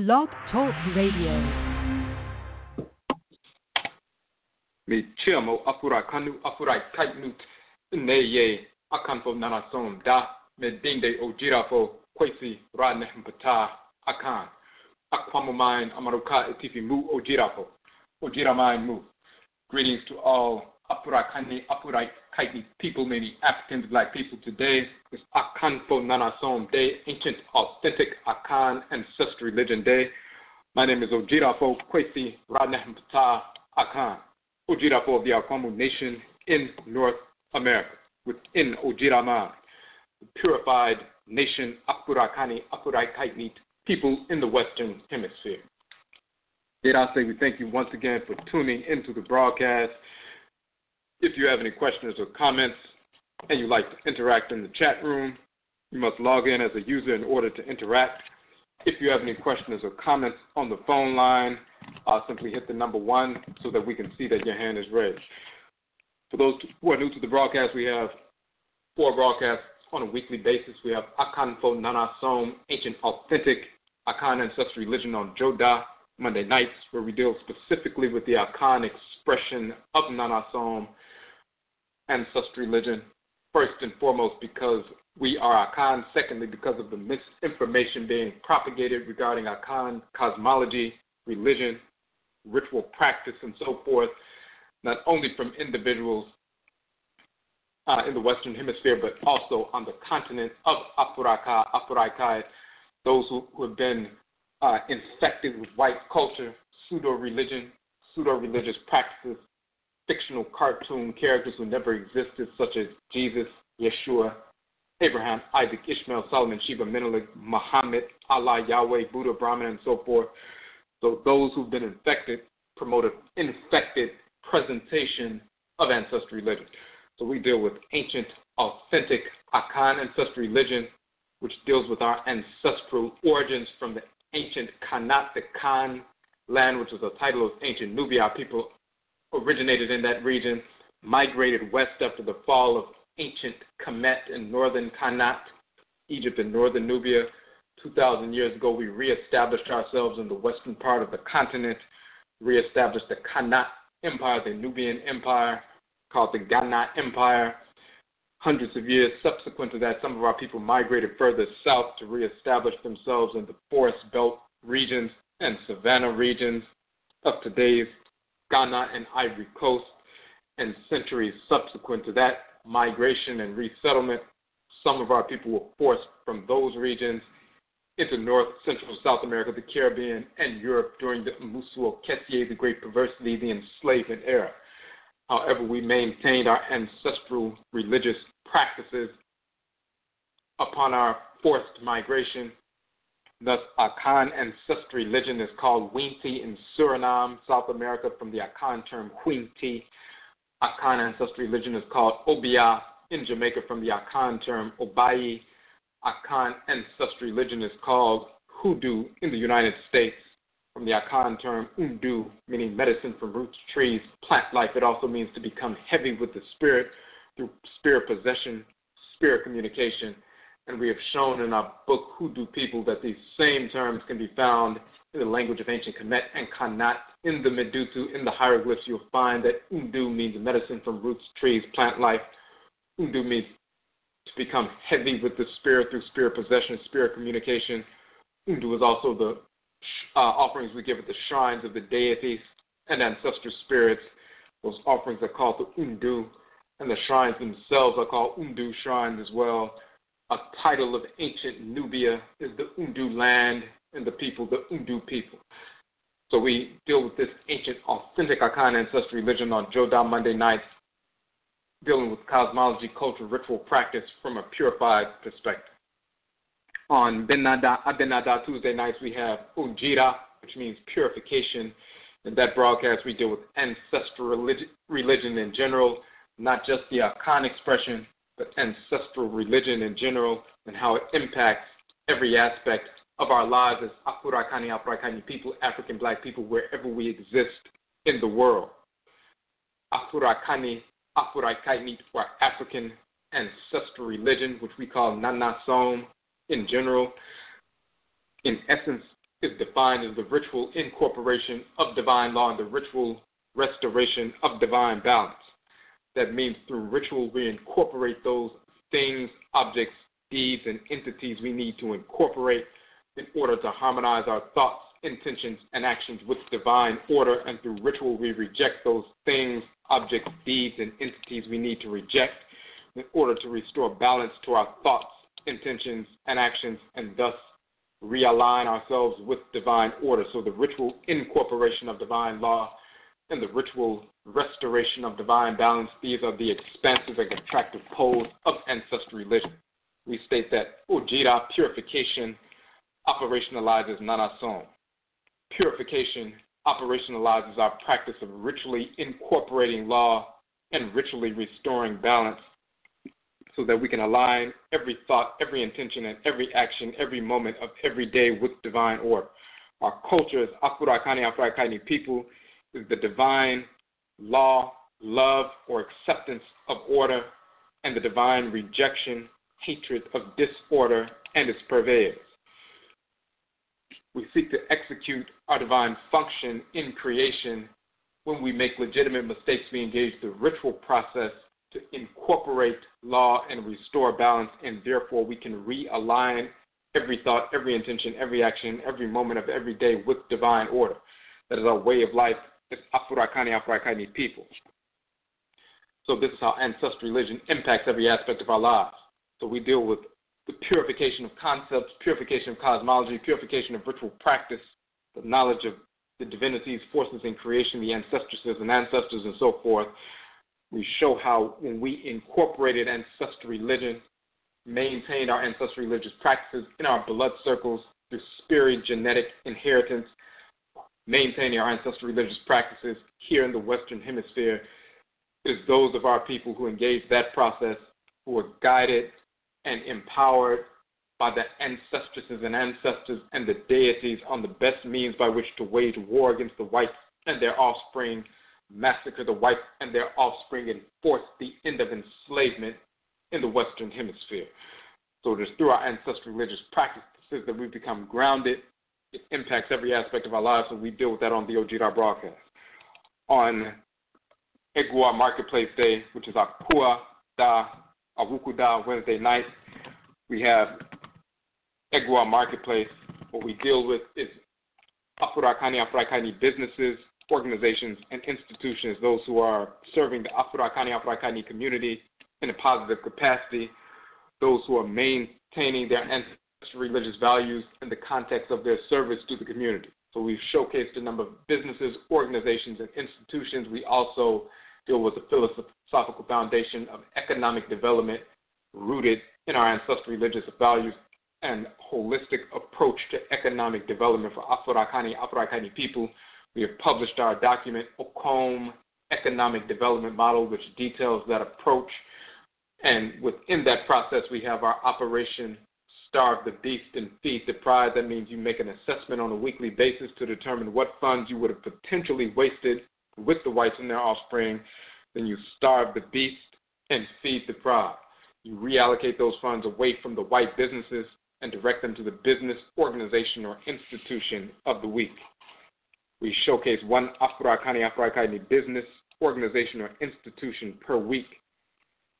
Blog Talk Radio. Me chiamo afura kanu afura kaitnut ne ye akanfo nanasom da. Me dinde Odwirafo kwesi rane mpata. Akan akwamu mine amaruka etifi mu Odwirafo ojira mine mu. Greetings to all afura kaitni people many African black people today is akanfo nanasom day ancient authentic akan ancestral religion day my name is Odwirafo kwesi rane akan Odwirafo of the Akwamu Nation in North America, within Ojirama, the purified nation Afurakani Akurakaitnit people in the Western Hemisphere. Did I say we thank you once again for tuning into the broadcast. If you have any questions or comments and you'd like to interact in the chat room, you must log in as a user in order to interact. If you have any questions or comments on the phone line, uh, simply hit the number one so that we can see that your hand is raised. For those who are new to the broadcast, we have four broadcasts on a weekly basis. We have Akanfo Nana Som, Ancient Authentic Akan Ancestral Religion on Joda Monday nights, where we deal specifically with the Akan expression of Nana Som ancestral religion. First and foremost, because we are Akan. Secondly, because of the misinformation being propagated regarding Akan cosmology, religion, ritual practice, and so forth, not only from individuals uh, in the Western Hemisphere, but also on the continent of Afuraka, Afuraikai, those who, who have been uh, infected with white culture, pseudo religion, pseudo religious practices, fictional cartoon characters who never existed, such as Jesus, Yeshua, Abraham, Isaac, Ishmael, Solomon, Sheba, Menelik, Muhammad, Allah, Yahweh, Buddha, Brahman, and so forth. So those who've been infected promote an infected presentation of ancestral religion. So we deal with ancient, authentic Akan ancestral religion, which deals with our ancestral origins from the ancient Kanat, the Khan land, which was a title of ancient Nubia. People originated in that region, migrated west after the fall of ancient Kemet in northern Kanat, Egypt and northern Nubia. 2,000 years ago, we reestablished ourselves in the western part of the continent, reestablished the Kanat Empire, the Nubian Empire, called the Ghana Empire. Hundreds of years subsequent to that, some of our people migrated further south to reestablish themselves in the forest belt regions and savanna regions of today's Ghana and Ivory Coast. And centuries subsequent to that migration and resettlement, some of our people were forced from those regions into North, Central, South America, the Caribbean, and Europe during the Musuo Kessier, the Great Perversity, the Enslavement era. However, we maintained our ancestral religious practices upon our forced migration. Thus, Akan ancestral religion is called Winti in Suriname, South America, from the Akan term Huinti. Akan ancestral religion is called Obia in Jamaica, from the Akan term Obai. Akan ancestral religion is called Hoodoo in the United States, from the Akan term Undu, meaning medicine from roots, trees, plant life. It also means to become heavy with the spirit through spirit possession, spirit communication. And we have shown in our book, Hoodoo People, that these same terms can be found in the language of ancient Kemet and Kanat. In the Medutu, in the hieroglyphs, you'll find that Undu means medicine from roots, trees, plant life. Undu means to become heavy with the spirit through spirit possession, spirit communication. Undu is also the uh, offerings we give at the shrines of the deities and ancestral spirits. Those offerings are called the Undu, and the shrines themselves are called Undu shrines as well. A title of ancient Nubia is the Undu land and the people, the Undu people. So we deal with this ancient, authentic Akan ancestry religion on Joda Monday nights, dealing with cosmology, culture, ritual practice from a purified perspective. On Benada, Abenada Tuesday nights, we have Odwira, which means purification. In that broadcast, we deal with ancestral religion, religion in general, not just the Akan expression, but ancestral religion in general and how it impacts every aspect of our lives as Afurakani, Afurakani people, African black people, wherever we exist in the world. Afurakani, Afurakaini, or African ancestral religion, which we call Nana Som in general, in essence, is defined as the ritual incorporation of divine law and the ritual restoration of divine balance. That means through ritual, we incorporate those things, objects, deeds, and entities we need to incorporate in order to harmonize our thoughts, intentions, and actions with divine order. And through ritual, we reject those things, objects, deeds, and entities we need to reject in order to restore balance to our thoughts, intentions, and actions, and thus realign ourselves with divine order. So the ritual incorporation of divine law and the ritual restoration of divine balance, these are the expansive and contractive poles of ancestral religion. We state that oh, Odwira purification operationalizes Nanasom. Purification operationalizes our practice of ritually incorporating law and ritually restoring balance so that we can align every thought, every intention, and every action, every moment of every day with divine order. Our culture as Afurakani Afurakani people is the divine law, love, or acceptance of order, and the divine rejection, hatred of disorder and its purveyors. We seek to execute our divine function in creation. When we make legitimate mistakes, we engage the ritual process to incorporate law and restore balance, and therefore we can realign every thought, every intention, every action, every moment of every day with divine order. That is our way of life Afurakani Afurakani people. So this is how ancestral religion impacts every aspect of our lives. So we deal with the purification of concepts, purification of cosmology, purification of ritual practice, the knowledge of the divinities, forces in creation, the ancestresses and ancestors, and so forth, we show how when we incorporated ancestral religion, maintained our ancestral religious practices in our blood circles through spirit genetic inheritance, maintaining our ancestral religious practices here in the Western Hemisphere, is those of our people who engage that process, who are guided and empowered by the ancestresses and ancestors and the deities on the best means by which to wage war against the whites and their offspring massacre the whites and their offspring and force the end of enslavement in the Western Hemisphere. So it is through our ancestral religious practices that we become grounded. It impacts every aspect of our lives, and we deal with that on the Ojida broadcast. On Egua Marketplace Day, which is our Kua Da Awukuda Wednesday night, we have Egua Marketplace. What we deal with is Afurakani Afurakani businesses, organizations and institutions, those who are serving the Afurakani Afurakani community in a positive capacity, those who are maintaining their religious values in the context of their service to the community. So we've showcased a number of businesses, organizations, and institutions. We also deal with the philosophical foundation of economic development rooted in our ancestral religious values and holistic approach to economic development for Afurakani, Afurakani people we have published our document, Okom Economic Development Model, which details that approach. And within that process, we have our Operation Starve the Beast and Feed the Pride. That means you make an assessment on a weekly basis to determine what funds you would have potentially wasted with the whites and their offspring. Then you starve the beast and feed the pride. You reallocate those funds away from the white businesses and direct them to the business, organization, or institution of the week. We showcase one Afurakani Afurakani business, organization, or institution per week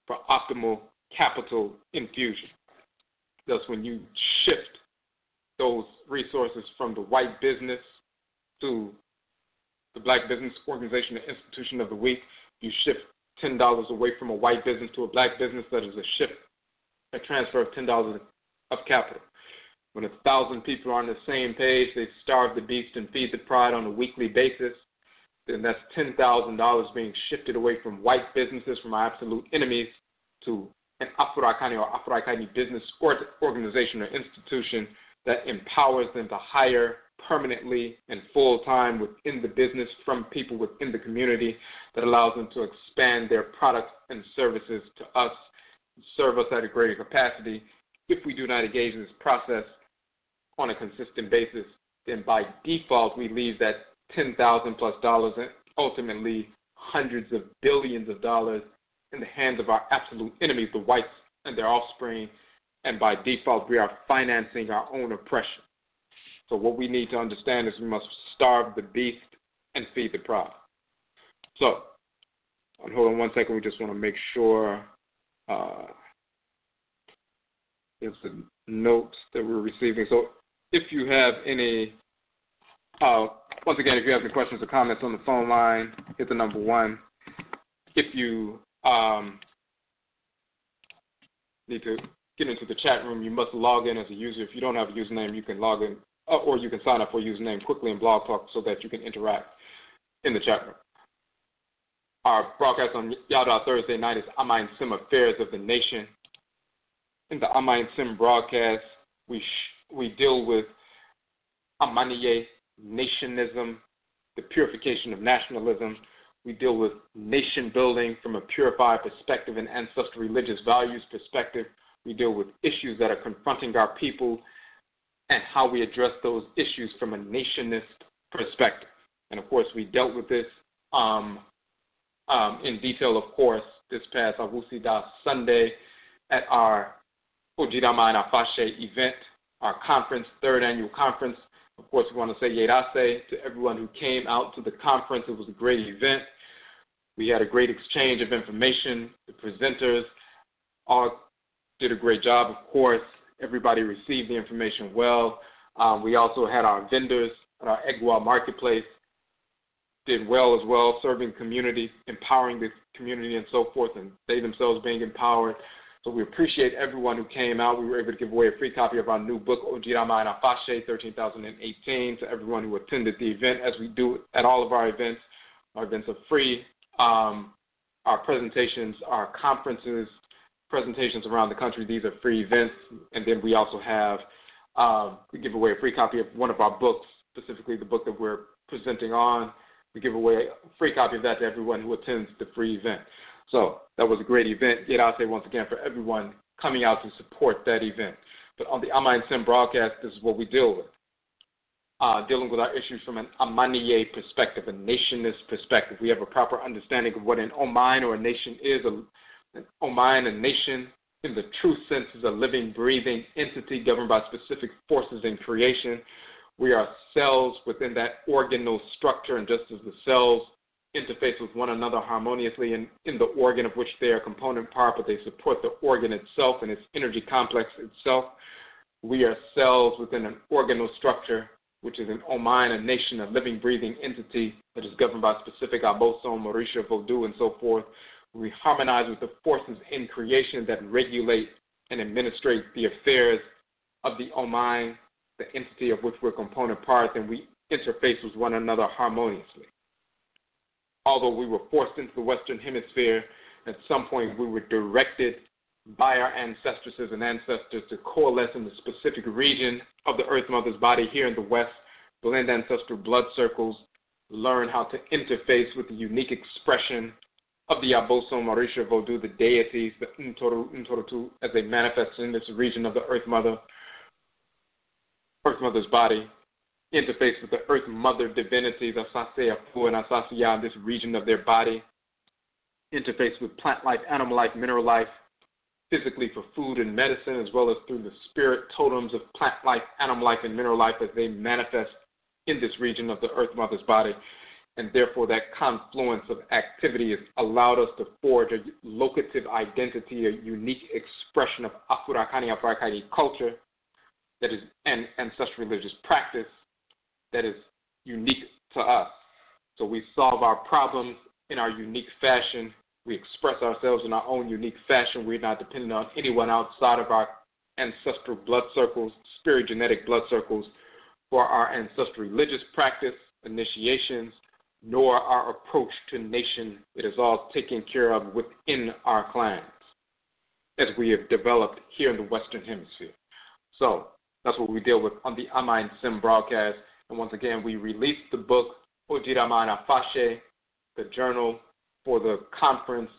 for optimal capital infusion. Thus, when you shift those resources from the white business to the black business organization or institution of the week, you shift $10 away from a white business to a black business. That is a shift, a transfer of $10 of capital. When a thousand people are on the same page, they starve the beast and feed the pride on a weekly basis, then that's $10,000 being shifted away from white businesses, from our absolute enemies, to an Afurakani or Afurakani business or organization or institution that empowers them to hire permanently and full time within the business from people within the community that allows them to expand their products and services to us, serve us at a greater capacity. If we do not engage in this process, on a consistent basis, then by default we leave that ten thousand plus dollars and ultimately hundreds of billions of dollars in the hands of our absolute enemies, the whites and their offspring, and by default we are financing our own oppression. So what we need to understand is we must starve the beast and feed the pride. So, hold on one second. We just want to make sure uh, there's the notes that we're receiving. So, if you have any, uh, once again, if you have any questions or comments on the phone line, hit the number one. If you um, need to get into the chat room, you must log in as a user. If you don't have a username, you can log in, uh, or you can sign up for a username quickly in Blog Talk so that you can interact in the chat room. Our broadcast on Yada Thursday night is Amain Sim Affairs of the Nation. In the Amain Sim broadcast, we sh- we deal with Amaniye, nationism, the purification of nationalism. We deal with nation building from a purified perspective and ancestral religious values perspective. We deal with issues that are confronting our people and how we address those issues from a nationist perspective. And of course, we dealt with this um, um, in detail, of course, this past Awusida Sunday at our Ojidama and Afashe event, our conference, third annual conference. Of course, we want to say Yerase to everyone who came out to the conference. It was a great event. We had a great exchange of information. The presenters all did a great job, of course. Everybody received the information well. Um, we also had our vendors at our Egua marketplace did well as well, serving community, empowering the community, and so forth, and they themselves being empowered. So we appreciate everyone who came out. We were able to give away a free copy of our new book, Ojirama and Afashe, 13018, to everyone who attended the event, as we do at all of our events. Our events are free. Um, our presentations, our conferences, presentations around the country, these are free events. And then we also have, um, we give away a free copy of one of our books, specifically the book that we're presenting on. We give away a free copy of that to everyone who attends the free event. So that was a great event. Yet I'll say once again for everyone coming out to support that event. But on the Amain Sim broadcast, this is what we deal with. Uh, dealing with our issues from an Amaniye perspective, a nationist perspective. We have a proper understanding of what an Oman or a nation is. A, an Oman, a nation, in the true sense, is a living, breathing entity governed by specific forces in creation. We are cells within that organal structure, and just as the cells interface with one another harmoniously in, in the organ of which they are a component part, but they support the organ itself and its energy complex itself. We are cells within an organal structure, which is an Oman, a nation, a living, breathing entity that is governed by specific Abosom, Mauritius, Vodou, and so forth. We harmonize with the forces in creation that regulate and administrate the affairs of the Oman the entity of which we're component parts, and we interface with one another harmoniously. Although we were forced into the Western Hemisphere, at some point we were directed by our ancestresses and ancestors to coalesce in the specific region of the Earth Mother's body here in the West, blend ancestral blood circles, learn how to interface with the unique expression of the Abosom Marisha Vodou, the deities, the Umtoru, Umtorutu, as they manifest in this region of the Earth Mother, Earth Mother's body, interface with the Earth Mother divinities, Asase Afu and Asase Yaa in this region of their body, interface with plant life, animal life, mineral life, physically for food and medicine, as well as through the spirit totems of plant life, animal life, and mineral life as they manifest in this region of the Earth Mother's body. And therefore, that confluence of activity has allowed us to forge a locative identity, a unique expression of Afurakani Afurakani culture that is an ancestral religious practice that is unique to us. So we solve our problems in our unique fashion. We express ourselves in our own unique fashion. We're not dependent on anyone outside of our ancestral blood circles, spirit genetic blood circles, for our ancestral religious practice, initiations, nor our approach to nation. It is all taken care of within our clans as we have developed here in the Western Hemisphere. So that's what we deal with on the Amain Sim broadcast. And once again, we released the book Odwiraman Afashe, the journal for the conference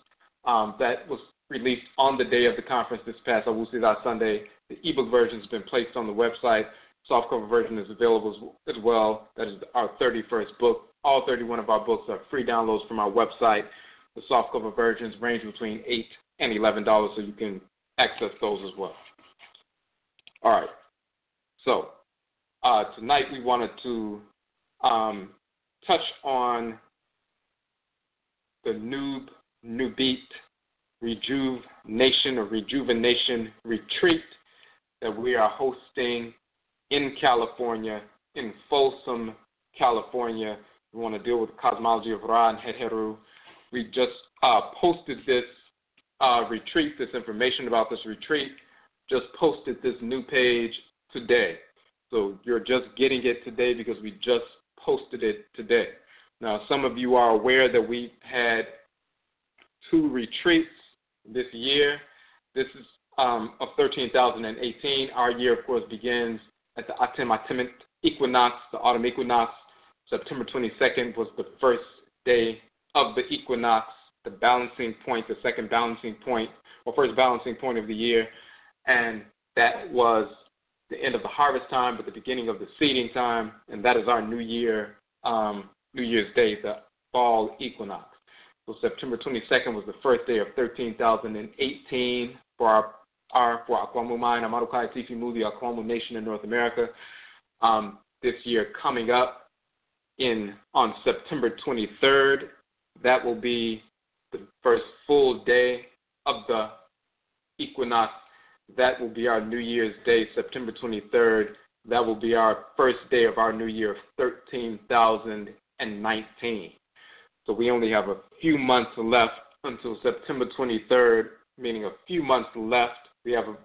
um, that was released on the day of the conference this past Awusida Sunday. The ebook version has been placed on the website. Softcover version is available as well. That is our 31st book. All 31 of our books are free downloads from our website. The softcover versions range between 8 and $11, so you can access those as well. All right. So, uh, tonight we wanted to um, touch on the Nub Nubit Rejuvenation or Rejuvenation Retreat that we are hosting in California, in Folsom, California. We want to deal with the cosmology of Ra and Het Heru. We just uh, posted this uh, retreat, this information about this retreat, just posted this new page today. So you're just getting it today because we just posted it today. Now, some of you are aware that we've had two retreats this year. This is um, of 13,018. Our year, of course, begins at the Atem equinox, the autumn equinox. September 22nd was the first day of the equinox, the balancing point, the second balancing point, or first balancing point of the year. And that was the end of the harvest time, but the beginning of the seeding time, and that is our New Year, um, New Year's Day, the fall equinox. So September 22nd was the first day of 13,018 for our, our for Akwamu Mine, Amaruka Atifi Muli, Akwamu Nation in North America. Um, this year coming up in on September 23rd, that will be the first full day of the equinox that will be our New Year's Day, September 23rd. That will be our first day of our new year of 13,019. So we only have a few months left until September 23rd, meaning a few months left. We have, a,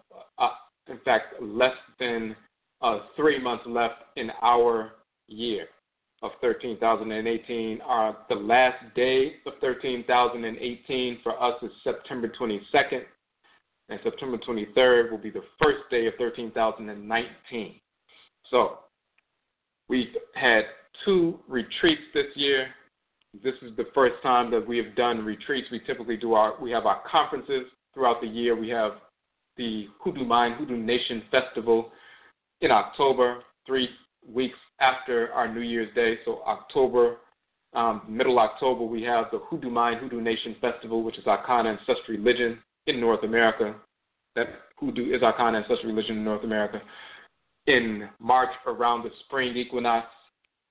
a, in fact, less than uh, three months left in our year of 13,018. Our, the last day of 13,018 for us is September 22nd and September 23rd will be the first day of 13,019. So we had two retreats this year. This is the first time that we have done retreats. We typically do our we have our conferences throughout the year. We have the Hoodoo Mind Hoodoo Nation Festival in October, three weeks after our New Year's Day. So October, um, middle October, we have the Hoodoo Mind Hoodoo Nation Festival, which is our Kana ancestral religion in North America. That hoodoo is our kind ancestral religion in North America. In March, around the spring equinox,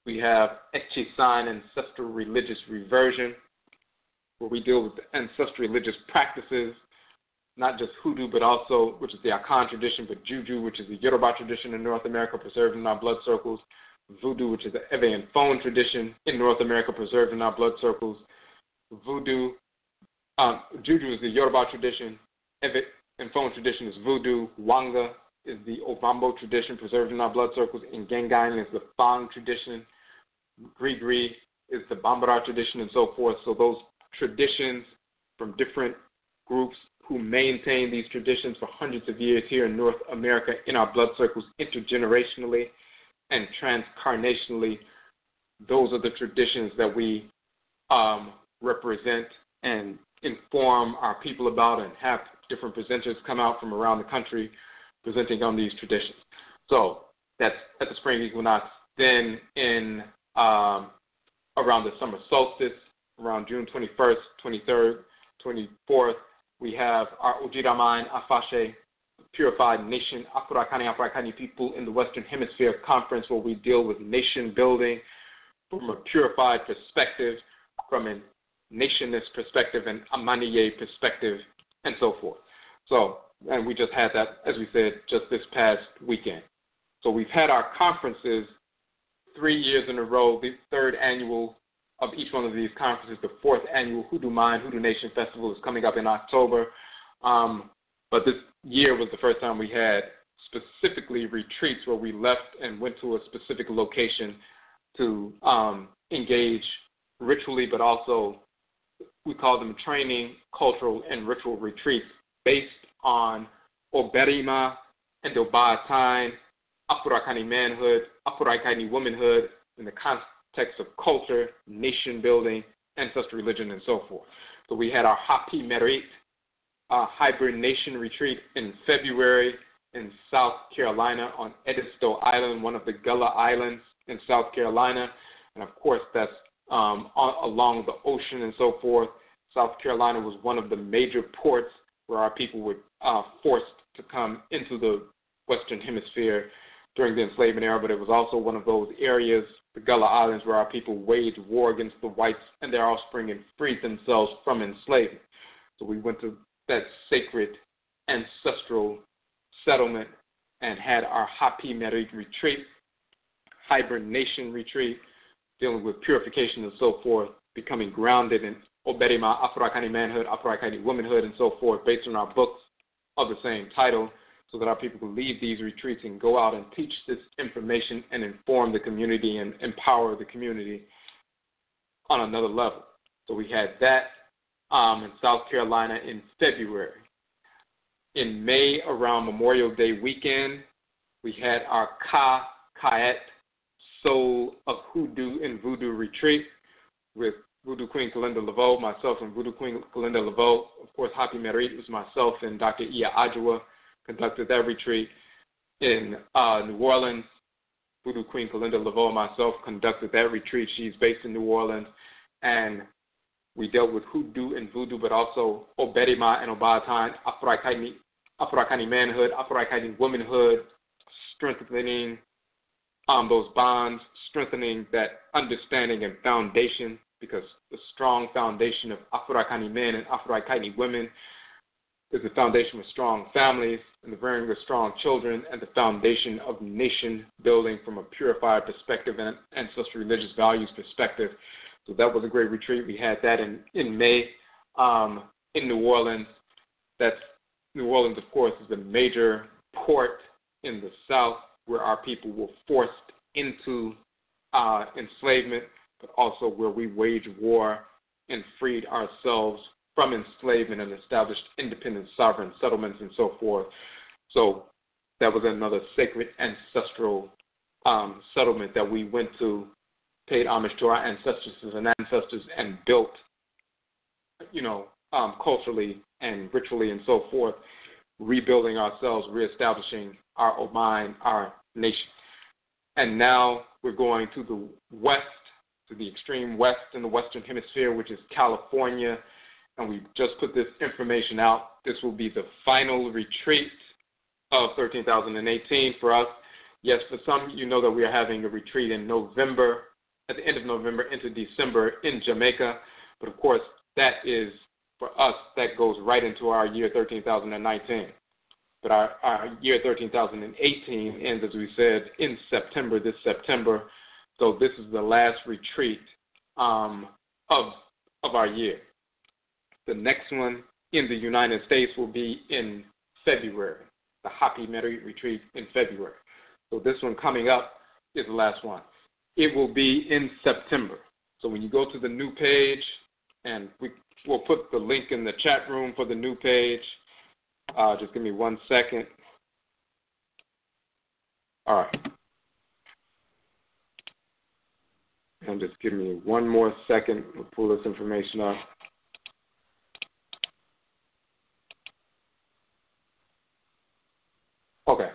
we have Etchisan ancestral religious reversion, where we deal with ancestral religious practices, not just hoodoo, but also, which is the Akan tradition, but juju, which is the Yoruba tradition in North America, preserved in our blood circles, voodoo, which is the Ewe and Fon tradition in North America, preserved in our blood circles, voodoo, um, juju is the Yoruba tradition, Ewe and Fon tradition is voodoo. Wanga is the Ovambo tradition preserved in our blood circles. And Gengan is the Fang tradition. Grigri is the Bambara tradition and so forth. So those traditions from different groups who maintain these traditions for hundreds of years here in North America in our blood circles intergenerationally and transcarnationally. Those are the traditions that we um, represent and inform our people about and have different presenters come out from around the country presenting on these traditions. So that's at the spring equinox. Then in um, around the summer solstice, around June 21st, 23rd, 24th, we have our Odwiraman Afashe Purified Nation Afurakani Afurakani People in the Western Hemisphere Conference, where we deal with nation building from a purified perspective, from a nationist perspective and Amaniye perspective, and so forth. So, and we just had that, as we said, just this past weekend. So we've had our conferences three years in a row, the third annual of each one of these conferences. The fourth annual Hoodoo Mind, Hoodoo Nation Festival is coming up in October. Um, but this year was the first time we had specifically retreats where we left and went to a specific location to um, engage ritually, but also we call them training, cultural, and ritual retreats based on Obarima and Obaatan, Afurakani manhood, Afurakani womanhood in the context of culture, nation building, ancestral religion, and so forth. So we had our Hapi Merit uh, hibernation retreat in February in South Carolina on Edisto Island, one of the Gullah Islands in South Carolina. And of course, that's um, on, along the ocean and so forth. South Carolina was one of the major ports where our people were uh, forced to come into the Western Hemisphere during the enslavement era, but it was also one of those areas, the Gullah Islands, where our people waged war against the whites and their offspring and freed themselves from enslavement. So we went to that sacred ancestral settlement and had our Hapi Merit retreat, hibernation retreat, dealing with purification and so forth, becoming grounded in Obarima, Afurakani manhood, Afurakani womanhood, and so forth, based on our books of the same title, so that our people can leave these retreats and go out and teach this information and inform the community and empower the community on another level. So we had that um, in South Carolina in February. In May, around Memorial Day weekend, we had our Ka Kaet Soul of Hoodoo and Voodoo retreat with Voodoo Queen Kalinda Laveau, myself and Voodoo Queen Kalinda Laveau. Of course, Happy Merit was myself and Dr. Iya Ajua conducted that retreat. In uh, New Orleans, Voodoo Queen Kalinda Laveau and myself conducted that retreat. She's based in New Orleans. And we dealt with hoodoo and voodoo, but also Obarima and Obaatan, Afurakani manhood, Afurakani womanhood, strengthening um, those bonds, strengthening that understanding and foundation, because the strong foundation of Afurakani men and Afurakani women is the foundation of strong families and the rearing of strong children and the foundation of nation building from a purified perspective and ancestral religious values perspective. So that was a great retreat. We had that in, in May um, in New Orleans. That's New Orleans, of course, is a major port in the South where our people were forced into uh, enslavement, but also where we waged war and freed ourselves from enslavement and established independent sovereign settlements and so forth. So that was another sacred ancestral um, settlement that we went to, paid homage to our ancestors and ancestors, and built, you know, um, culturally and ritually and so forth, rebuilding ourselves, reestablishing our mind, our nation. And now we're going to the west, to the extreme west in the Western Hemisphere, which is California. And we just put this information out. This will be the final retreat of 13,018 for us. Yes, for some, you know that we are having a retreat in November, at the end of November into December in Jamaica. But of course, that is, for us, that goes right into our year 13,019. But our, our year 13,018 ends, as we said, in September, this September. So this is the last retreat um, of, of our year. The next one in the United States will be in February, the Happy Merit Retreat in February. So this one coming up is the last one. It will be in September. So when you go to the new page, and we, we'll put the link in the chat room for the new page, uh, just give me one second. All right. And just give me one more second to pull this information up. Okay,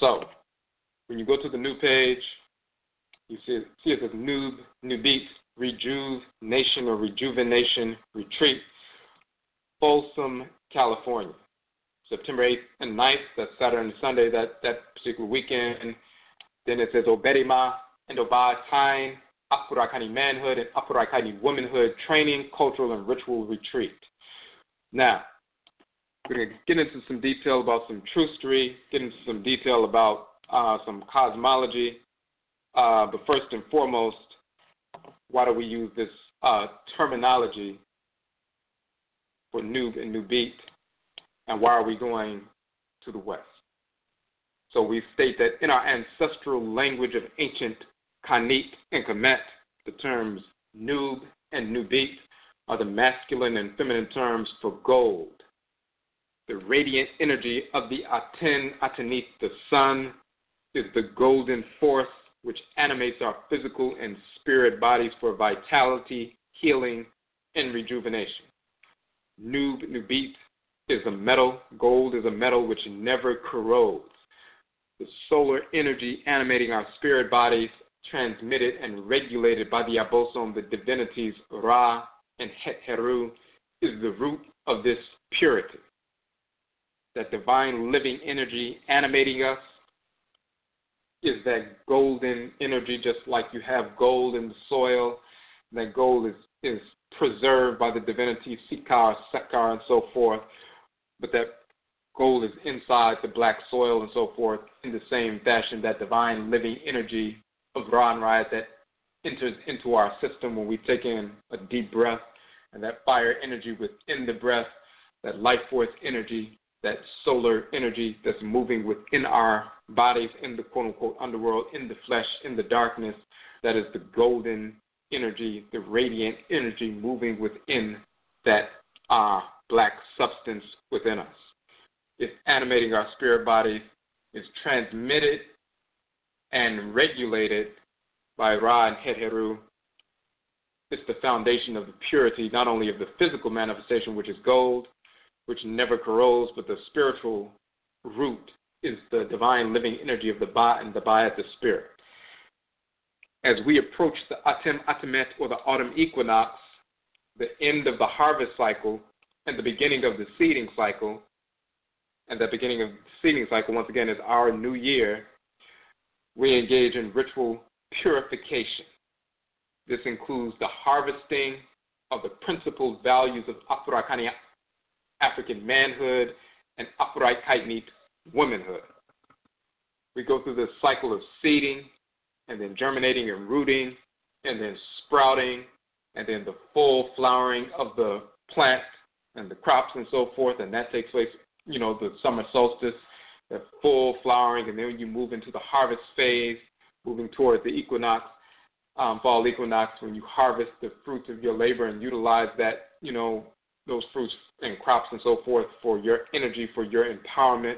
so when you go to the new page, you see, see it says Nub, New Beats, Rejuvenation or Rejuvenation Retreat, Folsom, California. September 8th and 9th, that's Saturday and Sunday, that, that particular weekend. Then it says Obarima and Oba Time, Afurakani Manhood and Afurakani Womanhood Training, Cultural and Ritual Retreat. Now, we're going to get into some detail about some trustery, get into some detail about uh, some cosmology. Uh, but first and foremost, why do we use this uh, terminology for Nub and Nubit? and why are we going to the west? So we state that in our ancestral language of ancient Kanit and Kemet, the terms Nub and Nubit are the masculine and feminine terms for gold. The radiant energy of the Aten Atenith, the sun, is the golden force which animates our physical and spirit bodies for vitality, healing, and rejuvenation. Nub Nubit is a metal. Gold is a metal which never corrodes. The solar energy animating our spirit bodies, transmitted and regulated by the Abosom, the divinities Ra and Het Heru, is the root of this purity. That divine living energy animating us is that golden energy, just like you have gold in the soil. That gold is, is preserved by the divinity Sikar, Sekar, and so forth. But that gold is inside the black soil and so forth in the same fashion, that divine living energy of and Raya that enters into our system when we take in a deep breath, and that fire energy within the breath, that life force energy, that solar energy that's moving within our bodies in the quote unquote underworld, in the flesh, in the darkness, that is the golden energy, the radiant energy moving within that uh, black substance within us. It's animating our spirit body, it's transmitted and regulated by Ra and Het Heru. It's the foundation of the purity, not only of the physical manifestation, which is gold, which never corrodes, but the spiritual root is the divine living energy of the Ba and the Ba is the spirit. As we approach the Atem Atemet or the autumn equinox, the end of the harvest cycle and the beginning of the seeding cycle, and the beginning of the seeding cycle, once again, is our new year, we engage in ritual purification. This includes the harvesting of the principal values of Afurakani African manhood and upright Kaitnit womanhood. We go through this cycle of seeding and then germinating and rooting and then sprouting and then the full flowering of the plant and the crops and so forth. And that takes place, you know, the summer solstice, the full flowering, and then you move into the harvest phase, moving towards the equinox, um, fall equinox, when you harvest the fruits of your labor and utilize that, you know, those fruits and crops and so forth for your energy, for your empowerment,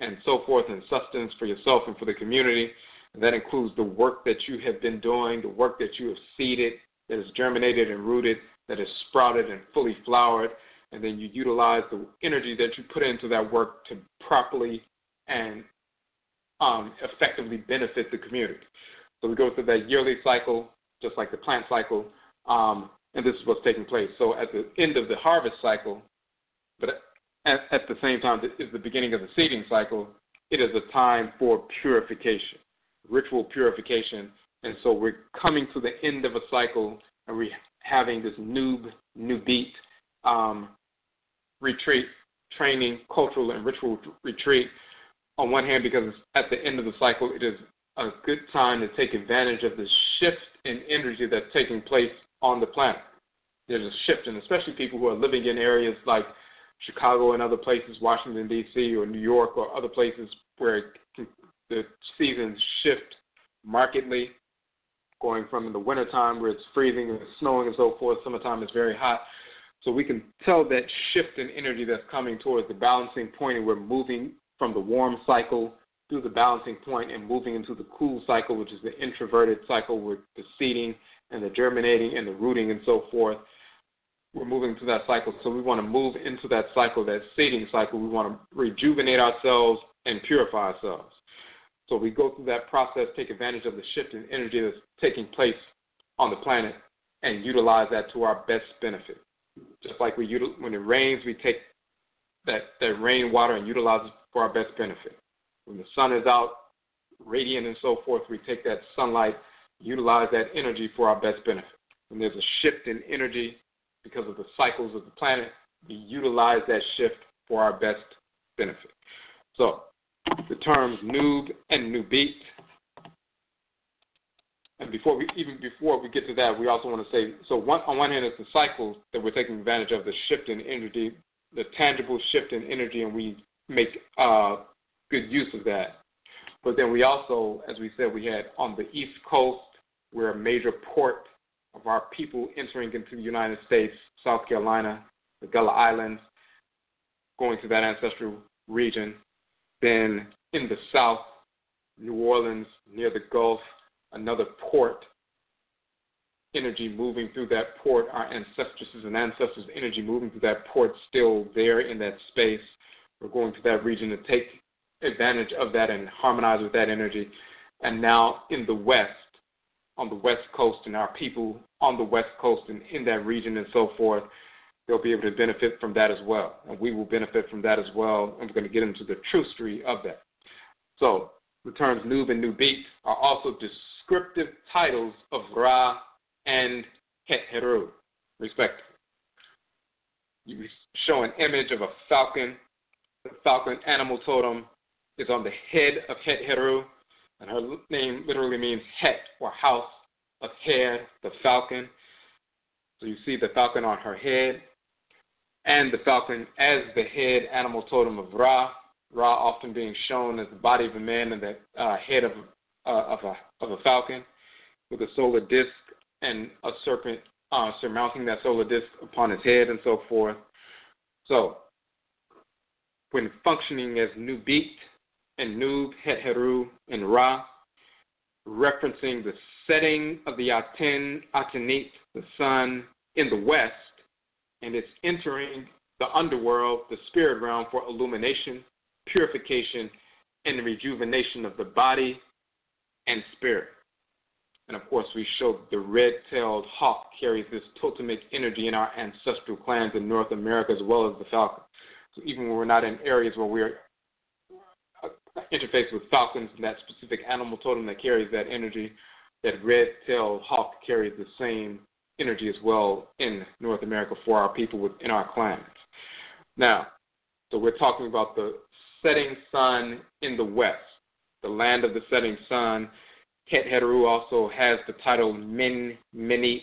and so forth, and sustenance for yourself and for the community. And that includes the work that you have been doing, the work that you have seeded, that is germinated and rooted, that is sprouted and fully flowered, and then you utilize the energy that you put into that work to properly and um, effectively benefit the community. So we go through that yearly cycle, just like the plant cycle, um, and this is what's taking place. So at the end of the harvest cycle, but at, at the same time is the beginning of the seeding cycle, it is a time for purification, ritual purification. And so we're coming to the end of a cycle and we're having this new, Nubit um, retreat, training, cultural, and ritual retreat. On one hand, because at the end of the cycle, it is a good time to take advantage of the shift in energy that's taking place on the planet. There's a shift, and especially people who are living in areas like Chicago and other places, Washington, D.C., or New York, or other places where the seasons shift markedly, going from the wintertime where it's freezing and snowing and so forth, summertime is very hot. So we can tell that shift in energy that's coming towards the balancing point, and we're moving from the warm cycle through the balancing point and moving into the cool cycle, which is the introverted cycle with the seeding and the germinating and the rooting and so forth. We're moving through that cycle. So we want to move into that cycle, that seeding cycle. We want to rejuvenate ourselves and purify ourselves. So we go through that process, take advantage of the shift in energy that's taking place on the planet, and utilize that to our best benefit. Just like we when it rains, we take that, that rain water and utilize it for our best benefit. When the sun is out, radiant and so forth, we take that sunlight utilize that energy for our best benefit. When there's a shift in energy because of the cycles of the planet, we utilize that shift for our best benefit. So, the terms Nub and nubit. And before we even before we get to that, we also want to say so. One, on one hand, it's the cycles that we're taking advantage of, the shift in energy, the tangible shift in energy, and we make uh, good use of that. But then we also, as we said, we had on the East Coast we're a major port of our people entering into the United States, South Carolina, the Gullah Islands, going to that ancestral region. Then in the south, New Orleans, near the Gulf, another port. Energy moving through that port, our ancestresses and ancestors' energy moving through that port still there in that space. We're going to that region to take advantage of that and harmonize with that energy. And now in the West, on the West Coast and our people on the West Coast and in that region and so forth, they'll be able to benefit from that as well. And we will benefit from that as well. And we're going to get into the true story of that. So The terms Nub and Nubit are also descriptive titles of Ra and Het Heru, respectively. You show an image of a falcon. The falcon animal totem is on the head of Het Heru, and her name literally means Het or house of head, the falcon. So you see the falcon on her head, and the falcon as the head animal totem of Ra. Ra often being shown as the body of a man and the uh, head of uh, of a of a falcon, with a solar disk and a serpent uh, surmounting that solar disk upon his head and so forth. So, when functioning as Nubit and Nub, Het Heru, and Ra, referencing the setting of the Aten, Atenit, the sun, in the west, and it's entering the underworld, the spirit realm, for illumination, purification, and the rejuvenation of the body and spirit. And of course, we show the red tailed hawk carries this totemic energy in our ancestral clans in North America as well as the falcon. So even when we're not in areas where we're interfaced with falcons and that specific animal totem that carries that energy, that red tailed hawk carries the same energy as well in North America for our people within our clans. Now, so we're talking about the setting sun in the west, the land of the setting sun. Het Heru also has the title Min Minit,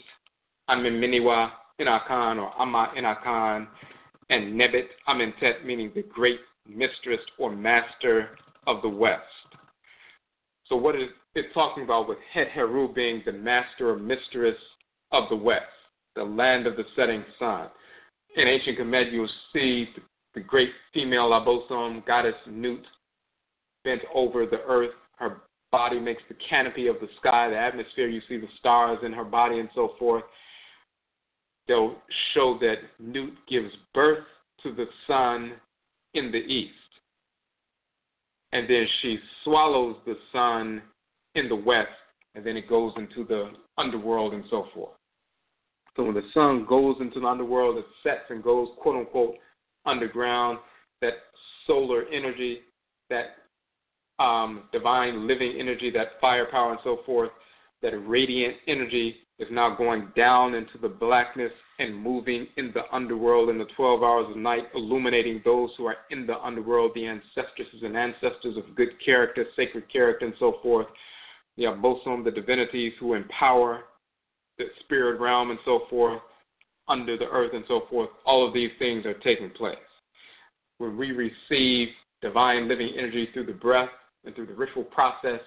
Amin Miniwa Inakan or Amma Inakan, and Nebet Amentet, meaning the great mistress or master of the west. So, what is it talking about with Het Heru being the master or mistress of the west, the land of the setting sun? In ancient Kemet, you'll see the great female Labosom, goddess Nut, bent over the earth. Her body makes the canopy of the sky, the atmosphere. You see the stars in her body and so forth. They'll show that Nut gives birth to the sun in the east. And then she swallows the sun in the west, and then it goes into the underworld and so forth. So when the sun goes into the underworld, it sets and goes, quote unquote, underground, that solar energy, that um, divine living energy, that firepower and so forth, that radiant energy is now going down into the blackness and moving in the underworld in the 12 hours of night, illuminating those who are in the underworld, the ancestresses and ancestors of good character, sacred character, and so forth. You have Bosom, the divinities who empower the spirit realm and so forth, under the earth and so forth. All of these things are taking place. When we receive divine living energy through the breath, and through the ritual process,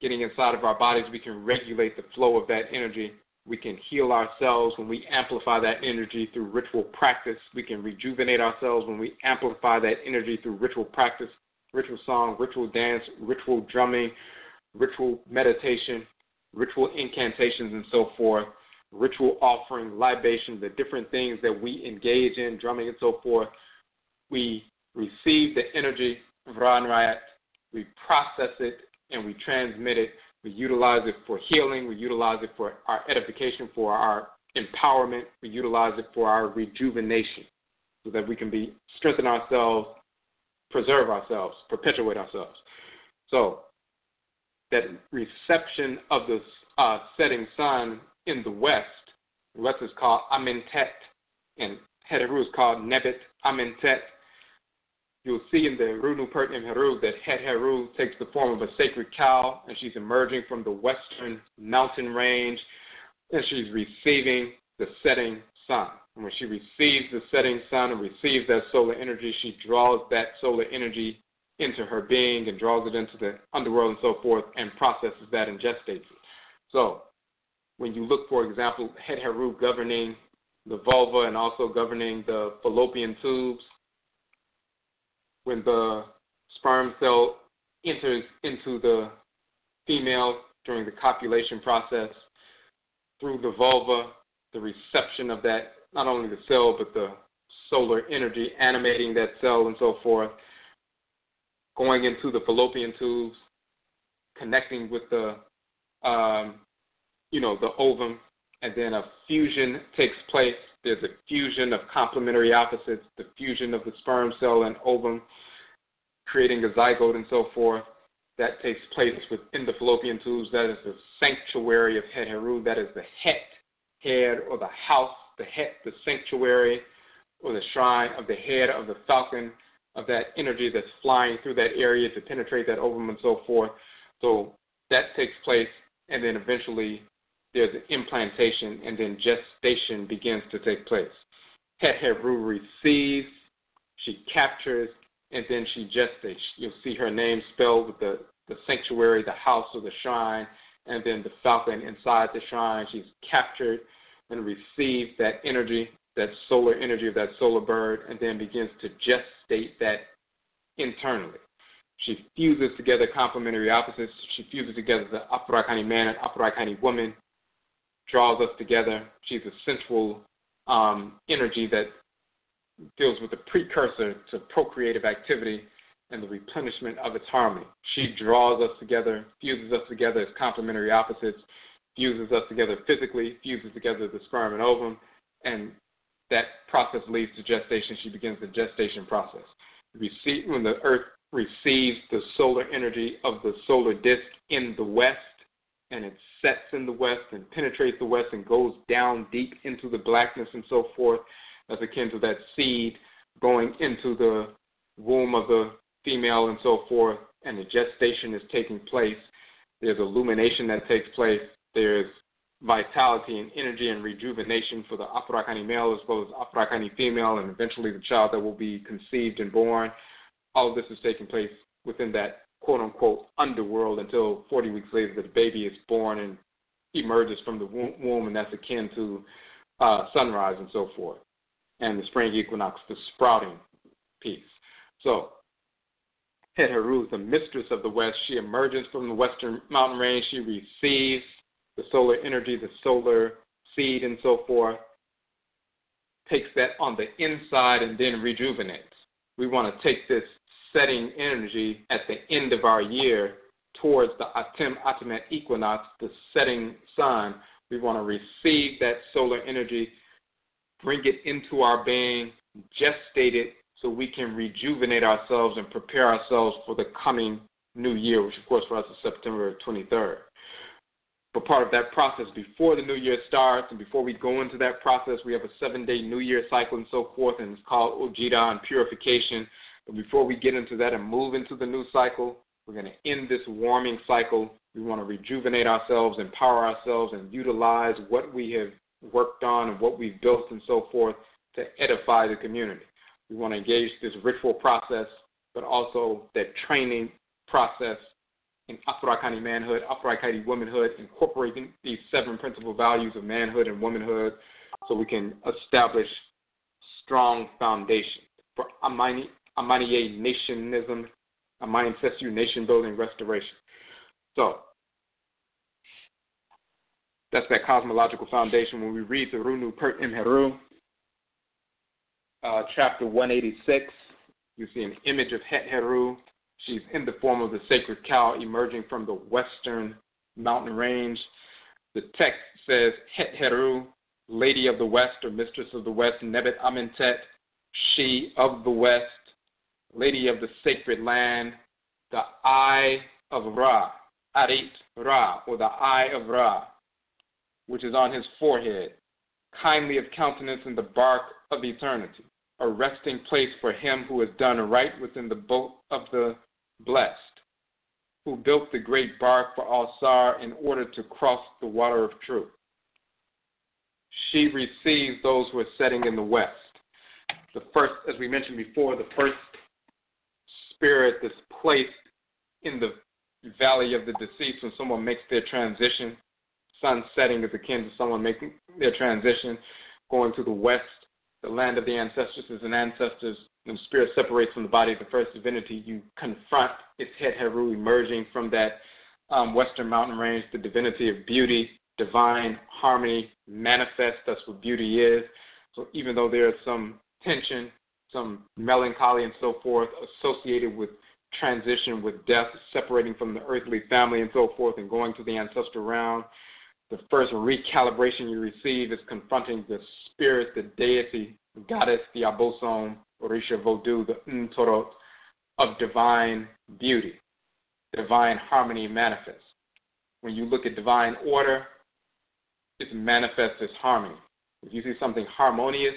getting inside of our bodies, we can regulate the flow of that energy. We can heal ourselves when we amplify that energy through ritual practice. We can rejuvenate ourselves when we amplify that energy through ritual practice, ritual song, ritual dance, ritual drumming, ritual meditation, ritual incantations, and so forth, ritual offering, libation, the different things that we engage in, drumming, and so forth. We receive the energy of Ra and Rayat we process it, and we transmit it. We utilize it for healing. We utilize it for our edification, for our empowerment. We utilize it for our rejuvenation so that we can be strengthen ourselves, preserve ourselves, perpetuate ourselves. So that reception of the uh, setting sun in the west, the west is called Amentet, and Het Heru is called Nebet Amentet you'll see in the Runu Pertnim Heru that Het Heru takes the form of a sacred cow, and she's emerging from the western mountain range, and she's receiving the setting sun. And when she receives the setting sun and receives that solar energy, she draws that solar energy into her being and draws it into the underworld and so forth and processes that and gestates it. So, when you look, for example, Het Heru governing the vulva and also governing the fallopian tubes, when the sperm cell enters into the female during the copulation process through the vulva, the reception of that, not only the cell, but the solar energy animating that cell and so forth, going into the fallopian tubes, connecting with the, um, you know, the ovum, and then a fusion takes place there's a fusion of complementary opposites, the fusion of the sperm cell and ovum, creating a zygote and so forth. that takes place within the fallopian tubes. That is the sanctuary of Het Heru. That is the Het, head, or the house, the Het, the sanctuary, or the shrine of the head of the falcon, of that energy that's flying through that area to penetrate that ovum and so forth. So that takes place, and then eventually there's an implantation, and then gestation begins to take place. Het Heru receives, she captures, and then she gestates. You'll see her name spelled with the, the sanctuary, the house or the shrine, and then the falcon inside the shrine. She's captured and receives that energy, that solar energy of that solar bird, and then begins to gestate that internally. She fuses together complementary opposites. She fuses together the Afurakani man and Afurakani woman, draws us together. She's a sensual um, energy that deals with the precursor to procreative activity and the replenishment of its harmony. She draws us together, fuses us together as complementary opposites, fuses us together physically, fuses together the sperm and ovum, and that process leads to gestation. She begins the gestation process. When the earth receives the solar energy of the solar disk in the west, and it sets in the west and penetrates the west and goes down deep into the blackness and so forth, as akin to that seed going into the womb of the female and so forth, and the gestation is taking place. There's illumination that takes place. There's vitality and energy and rejuvenation for the Afurakani male as well as Afurakani female, and eventually the child that will be conceived and born. All of this is taking place within that quote unquote underworld until 40 weeks later the baby is born and emerges from the womb, and that's akin to uh, sunrise and so forth and the spring equinox, the sprouting piece. So, Het Heru, the mistress of the West, she emerges from the western mountain range. She receives the solar energy, the solar seed, and so forth, takes that on the inside and then rejuvenates. We want to take this setting energy at the end of our year towards the Atem Atemet equinox, the setting sun. We want to receive that solar energy bring it into our being, gestate it so we can rejuvenate ourselves and prepare ourselves for the coming new year, which of course for us is September 23rd. But part of that process, before the new year starts and before we go into that process, we have a seven day new year cycle and so forth, and it's called Odwira and purification. But before we get into that and move into the new cycle, we're going to end this warming cycle. We want to rejuvenate ourselves, empower ourselves, and utilize what we have worked on and what we've built and so forth to edify the community. We want to engage this ritual process, but also that training process in Afurakani manhood, Afurakani womanhood, incorporating these seven principal values of manhood and womanhood so we can establish strong foundation for Amani, Amaniye nationism, Amani ancestral nation building restoration. So that's that cosmological foundation. When we read the Runu Pert Imheru, uh, chapter 186, you see an image of Het Heru. She's in the form of the sacred cow emerging from the western mountain range. The text says, Het Heru, lady of the west or mistress of the west, Nebet Amentet, she of the west, lady of the sacred land, the eye of Ra, Arit Ra, or the eye of Ra which is on his forehead, kindly of countenance in the bark of eternity, a resting place for him who has done right within the boat of the blessed, who built the great bark for Ausar in order to cross the water of truth. She receives those who are setting in the west. The first, as we mentioned before, the first spirit that's placed in the valley of the deceased when someone makes their transition sun setting is akin to someone making their transition, going to the west, the land of the ancestresses and ancestors. When spirit separates from the body of the first divinity, you confront its Het Heru emerging from that um, western mountain range, the divinity of beauty, divine harmony manifest. That's what beauty is. So even though there is some tension, some melancholy, and so forth associated with transition, with death, separating from the earthly family, and so forth, and going to the ancestral realm, the first recalibration you receive is confronting the spirit, the deity, goddess, the Abosom, Orisha Vodou, the Ntorot of divine beauty. divine harmony manifests. When you look at divine order, it manifests as harmony. If you see something harmonious,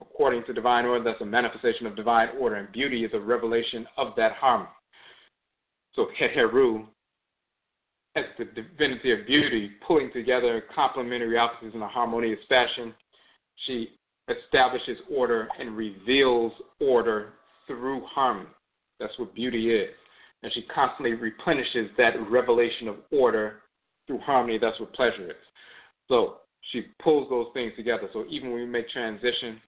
according to divine order, that's a manifestation of divine order, and beauty is a revelation of that harmony. So Heru, as the divinity of beauty, pulling together complementary opposites in a harmonious fashion, she establishes order and reveals order through harmony. That's what beauty is. And she constantly replenishes that revelation of order through harmony. That's what pleasure is. So she pulls those things together. So even when we make transition,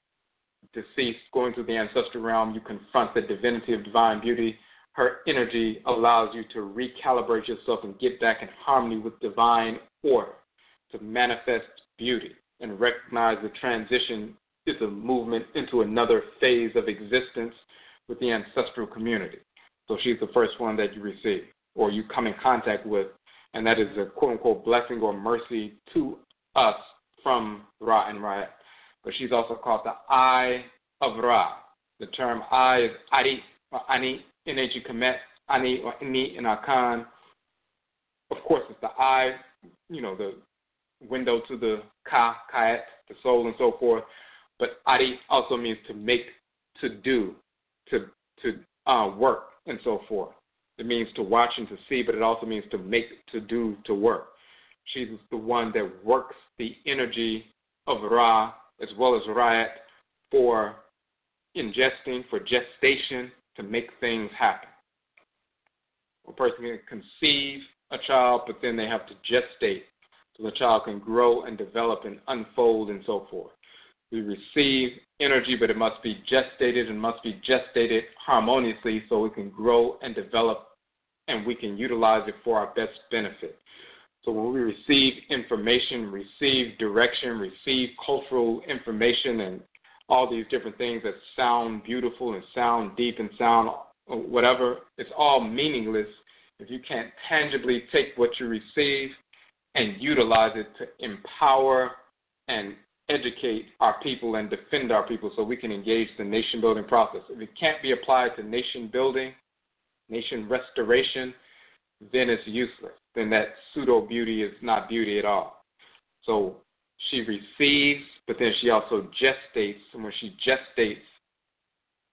deceased, going through the ancestral realm, you confront the divinity of divine beauty. Her energy allows you to recalibrate yourself and get back in harmony with divine order, to manifest beauty and recognize the transition is a movement into another phase of existence with the ancestral community. So she's the first one that you receive or you come in contact with, and that is a quote unquote blessing or mercy to us from Ra and Ra. But she's also called the Eye of Ra. The term Eye is Ari or Ani, N H Kemet, Ani or Ini in Akan. Of course, it's the eye, you know, the window to the Ka, Kaet, the soul, and so forth. But Ari also means to make, to do, to to uh, work, and so forth. It means to watch and to see, but it also means to make, to do, to work. She's the one that works the energy of Ra as well as Ra'at for ingesting, for gestation, to make things happen. A person can conceive a child, but then they have to gestate so the child can grow and develop and unfold and so forth. We receive energy, but it must be gestated and must be gestated harmoniously so it can grow and develop and we can utilize it for our best benefit. So when we receive information, receive direction, receive cultural information and all these different things that sound beautiful and sound deep and sound uh, whatever, it's all meaningless if you can't tangibly take what you receive and utilize it to empower and educate our people and defend our people so we can engage the nation building process. If it can't be applied to nation building, nation restoration, then it's useless. Then that pseudo beauty is not beauty at all. So she receives, but then she also gestates. And when she gestates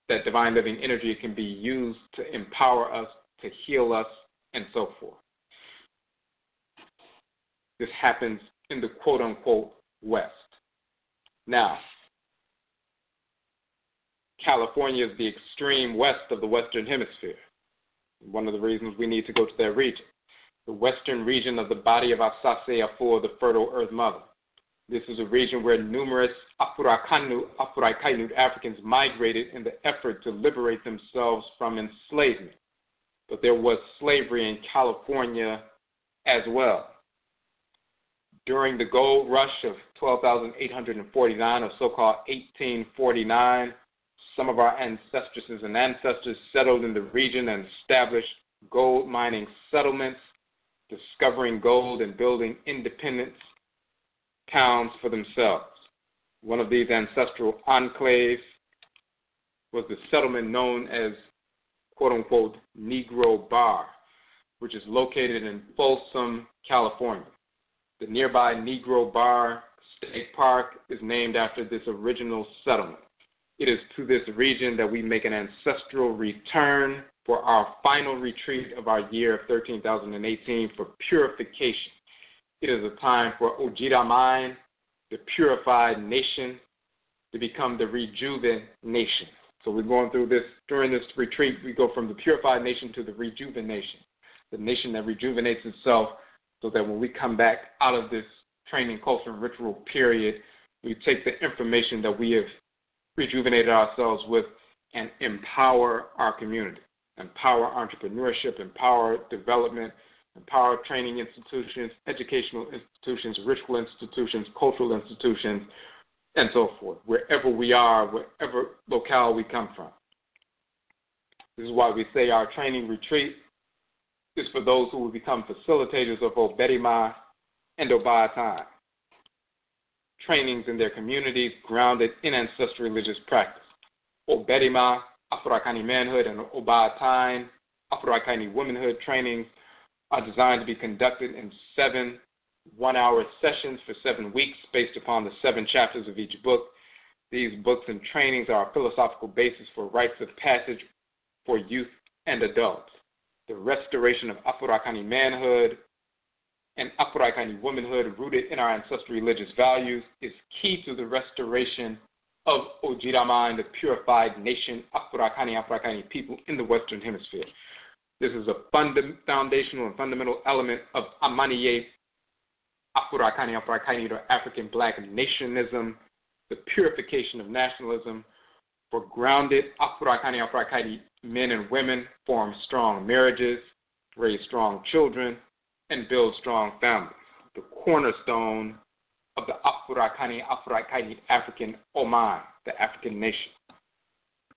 that divine living energy, can be used to empower us, to heal us, and so forth. This happens in the quote unquote West. Now, California is the extreme west of the Western Hemisphere. One of the reasons we need to go to that region. The western region of the body of Asase Afur, the fertile earth mother. This is a region where numerous Afurakanu, Afurakainut Africans migrated in the effort to liberate themselves from enslavement. But there was slavery in California as well during the gold rush of 12,849 or so called 1849, some of our ancestresses and ancestors settled in the region and established gold mining settlements, discovering gold and building independent towns for themselves. One of these ancestral enclaves was the settlement known as quote unquote Negro Bar, which is located in Folsom, California. The nearby Negro Bar State Park is named after this original settlement. It is to this region that we make an ancestral return for our final retreat of our year of 13,018 for purification. It is a time for Odwiraman, the purified nation, to become the rejuvenation nation. So we're going through this during this retreat. We go from the purified nation to the rejuvenation, the nation that rejuvenates itself so that when we come back out of this training, culture, and ritual period, we take the information that we have rejuvenated ourselves with and empower our community, empower entrepreneurship, empower development, empower training institutions, educational institutions, ritual institutions, cultural institutions, and so forth, wherever we are, wherever locale we come from. This is why we say our training retreat is for those who will become facilitators of Obarima and Obaatan. Trainings in their communities grounded in ancestral religious practice. Obarima, Afurakani manhood, and Obaatan, Afurakani womanhood trainings are designed to be conducted in seven one-hour sessions for seven weeks based upon the seven chapters of each book. These books and trainings are a philosophical basis for rites of passage for youth and adults. The restoration of Afurakani manhood and Afurakani womanhood rooted in our ancestral religious values is key to the restoration of Odwiraman and the purified nation Afurakani Afurakani people in the Western Hemisphere. This is a funda- foundational and fundamental element of Amaniye Afurakani Afurakani or African Black nationalism, the purification of nationalism. For grounded Afurakani Afurakani men and women form strong marriages, raise strong children, and build strong families. The cornerstone of the Afurakani Afurakani African Oman, the African nation.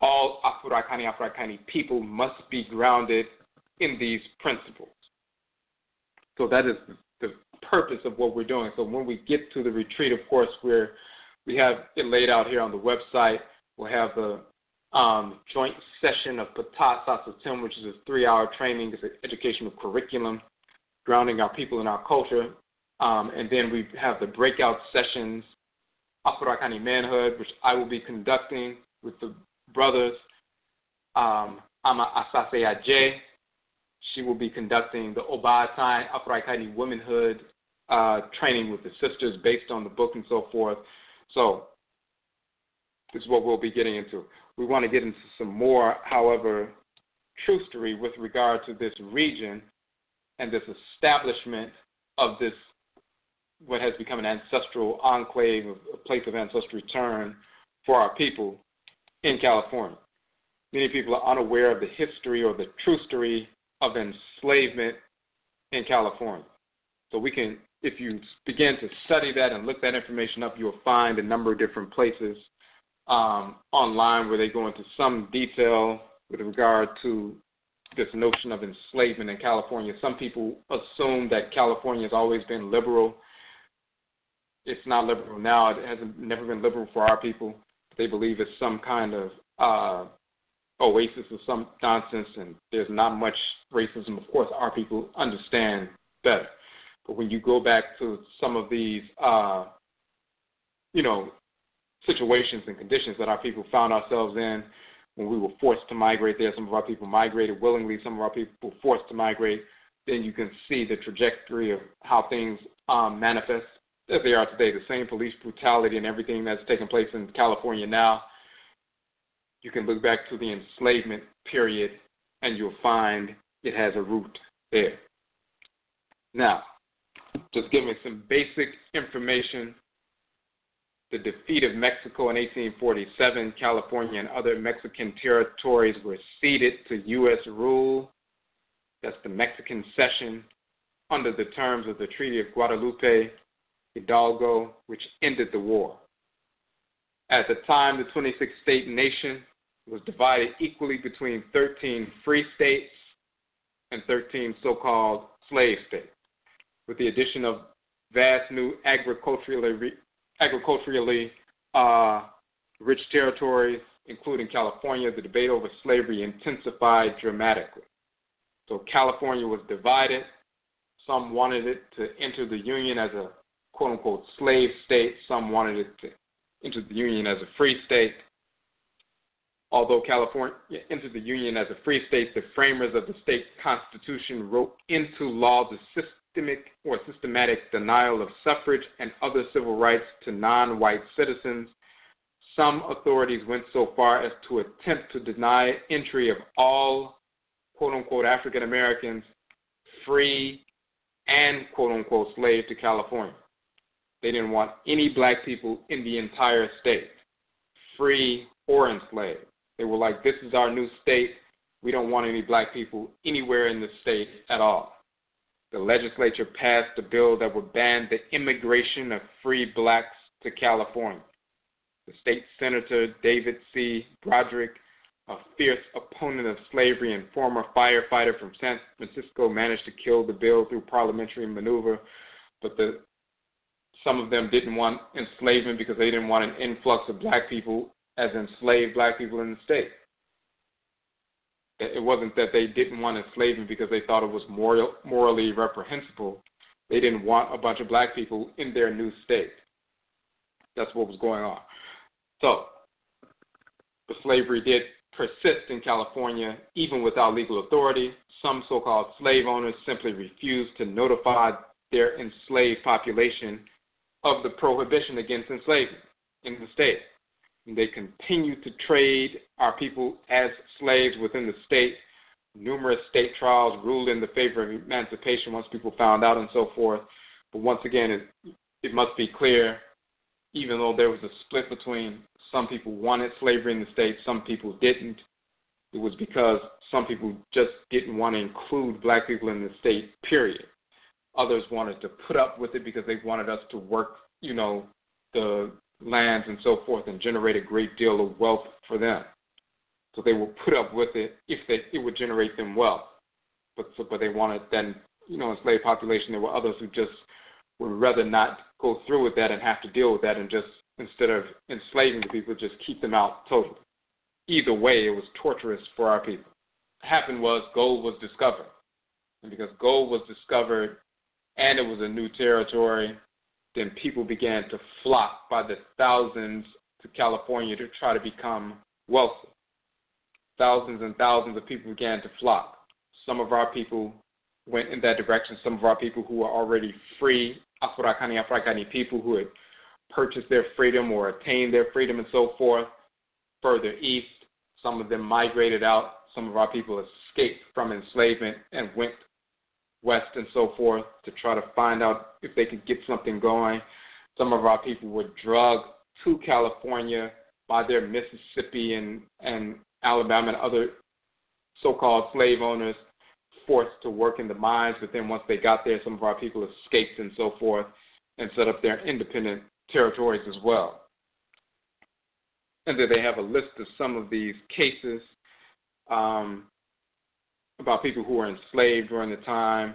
All Afurakani Afurakani people must be grounded in these principles. So that is the purpose of what we're doing. So when we get to the retreat, of course, we're we have it laid out here on the website. We'll have the um, joint session of Patat Sasatim, which is a three-hour training. It's an educational curriculum grounding our people in our culture. Um, and then we have the breakout sessions, Afurakani Manhood, which I will be conducting with the brothers um, Ama Asase Ajay. She will be conducting the Obaatan Afurakani Womanhood uh, training with the sisters based on the book and so forth. So this is what we'll be getting into. We want to get into some more, however, trustory with regard to this region and this establishment of this what has become an ancestral enclave, a place of ancestral return for our people in California. Many people are unaware of the history or the true story of enslavement in California. So we can, if you begin to study that and look that information up, you'll find a number of different places um, online where they go into some detail with regard to this notion of enslavement in California. Some people assume that California has always been liberal. It's not liberal now. It hasn't never been liberal for our people. They believe it's some kind of uh, oasis of some nonsense, and there's not much racism. Of course, our people understand better. But when you go back to some of these, uh, you know, situations and conditions that our people found ourselves in when we were forced to migrate there. Some of our people migrated willingly, some of our people were forced to migrate. Then you can see the trajectory of how things um, manifest as they are today. The same police brutality and everything that's taking place in California now. You can look back to the enslavement period and you'll find it has a root there. Now, just give me some basic information the defeat of Mexico in 1847, California and other Mexican territories were ceded to U.S. rule. That's the Mexican cession under the terms of the Treaty of Guadalupe Hidalgo, which ended the war. At the time, the 26 state nation was divided equally between 13 free states and 13 so called slave states, with the addition of vast new agriculturally agriculturally uh, rich territories, including California, the debate over slavery intensified dramatically. So California was divided. Some wanted it to enter the Union as a quote unquote slave state, some wanted it to enter the Union as a free state. Although California entered the Union as a free state, the framers of the state constitution wrote into law the system systemic or systematic denial of suffrage and other civil rights to non white citizens. Some authorities went so far as to attempt to deny entry of all quote unquote African Americans free and quote unquote slave to California. They didn't want any black people in the entire state, free or enslaved. They were like, this is our new state. We don't want any black people anywhere in the state at all the legislature passed a bill that would ban the immigration of free blacks to California. The state senator David C. Broderick, a fierce opponent of slavery and former firefighter from San Francisco, managed to kill the bill through parliamentary maneuver, but the some of them didn't want enslavement because they didn't want an influx of black people as enslaved black people in the state. It wasn't that they didn't want enslavement because they thought it was moral, morally reprehensible. They didn't want a bunch of black people in their new state. That's what was going on. So, the slavery did persist in California even without legal authority. Some so called slave owners simply refused to notify their enslaved population of the prohibition against enslavement in the state. They continued to trade our people as slaves within the state. Numerous state trials ruled in the favor of emancipation once people found out and so forth. But once again, it, it must be clear, even though there was a split between some people wanted slavery in the state, some people didn't, it was because some people just didn't want to include black people in the state, period. Others wanted to put up with it because they wanted us to work, you know, the lands and so forth and generate a great deal of wealth for them. So they would put up with it if they, it would generate them wealth. But so, but they wanted then, you know, enslaved population. There were others who just would rather not go through with that and have to deal with that and just instead of enslaving the people, just keep them out totally. Either way, it was torturous for our people. What happened was gold was discovered. And because gold was discovered and it was a new territory, then people began to flock by the thousands to California to try to become wealthy. Thousands and thousands of people began to flock. Some of our people went in that direction. Some of our people who were already free, Afurakani, Afurakani people who had purchased their freedom or attained their freedom and so forth, further east. Some of them migrated out. Some of our people escaped from enslavement and went west and so forth to try to find out if they could get something going. Some of our people were drugged to California by their Mississippi and, and Alabama and other so called slave owners forced to work in the mines, but then once they got there, some of our people escaped and so forth and set up their independent territories as well. And then they have a list of some of these cases um, about people who were enslaved during the time.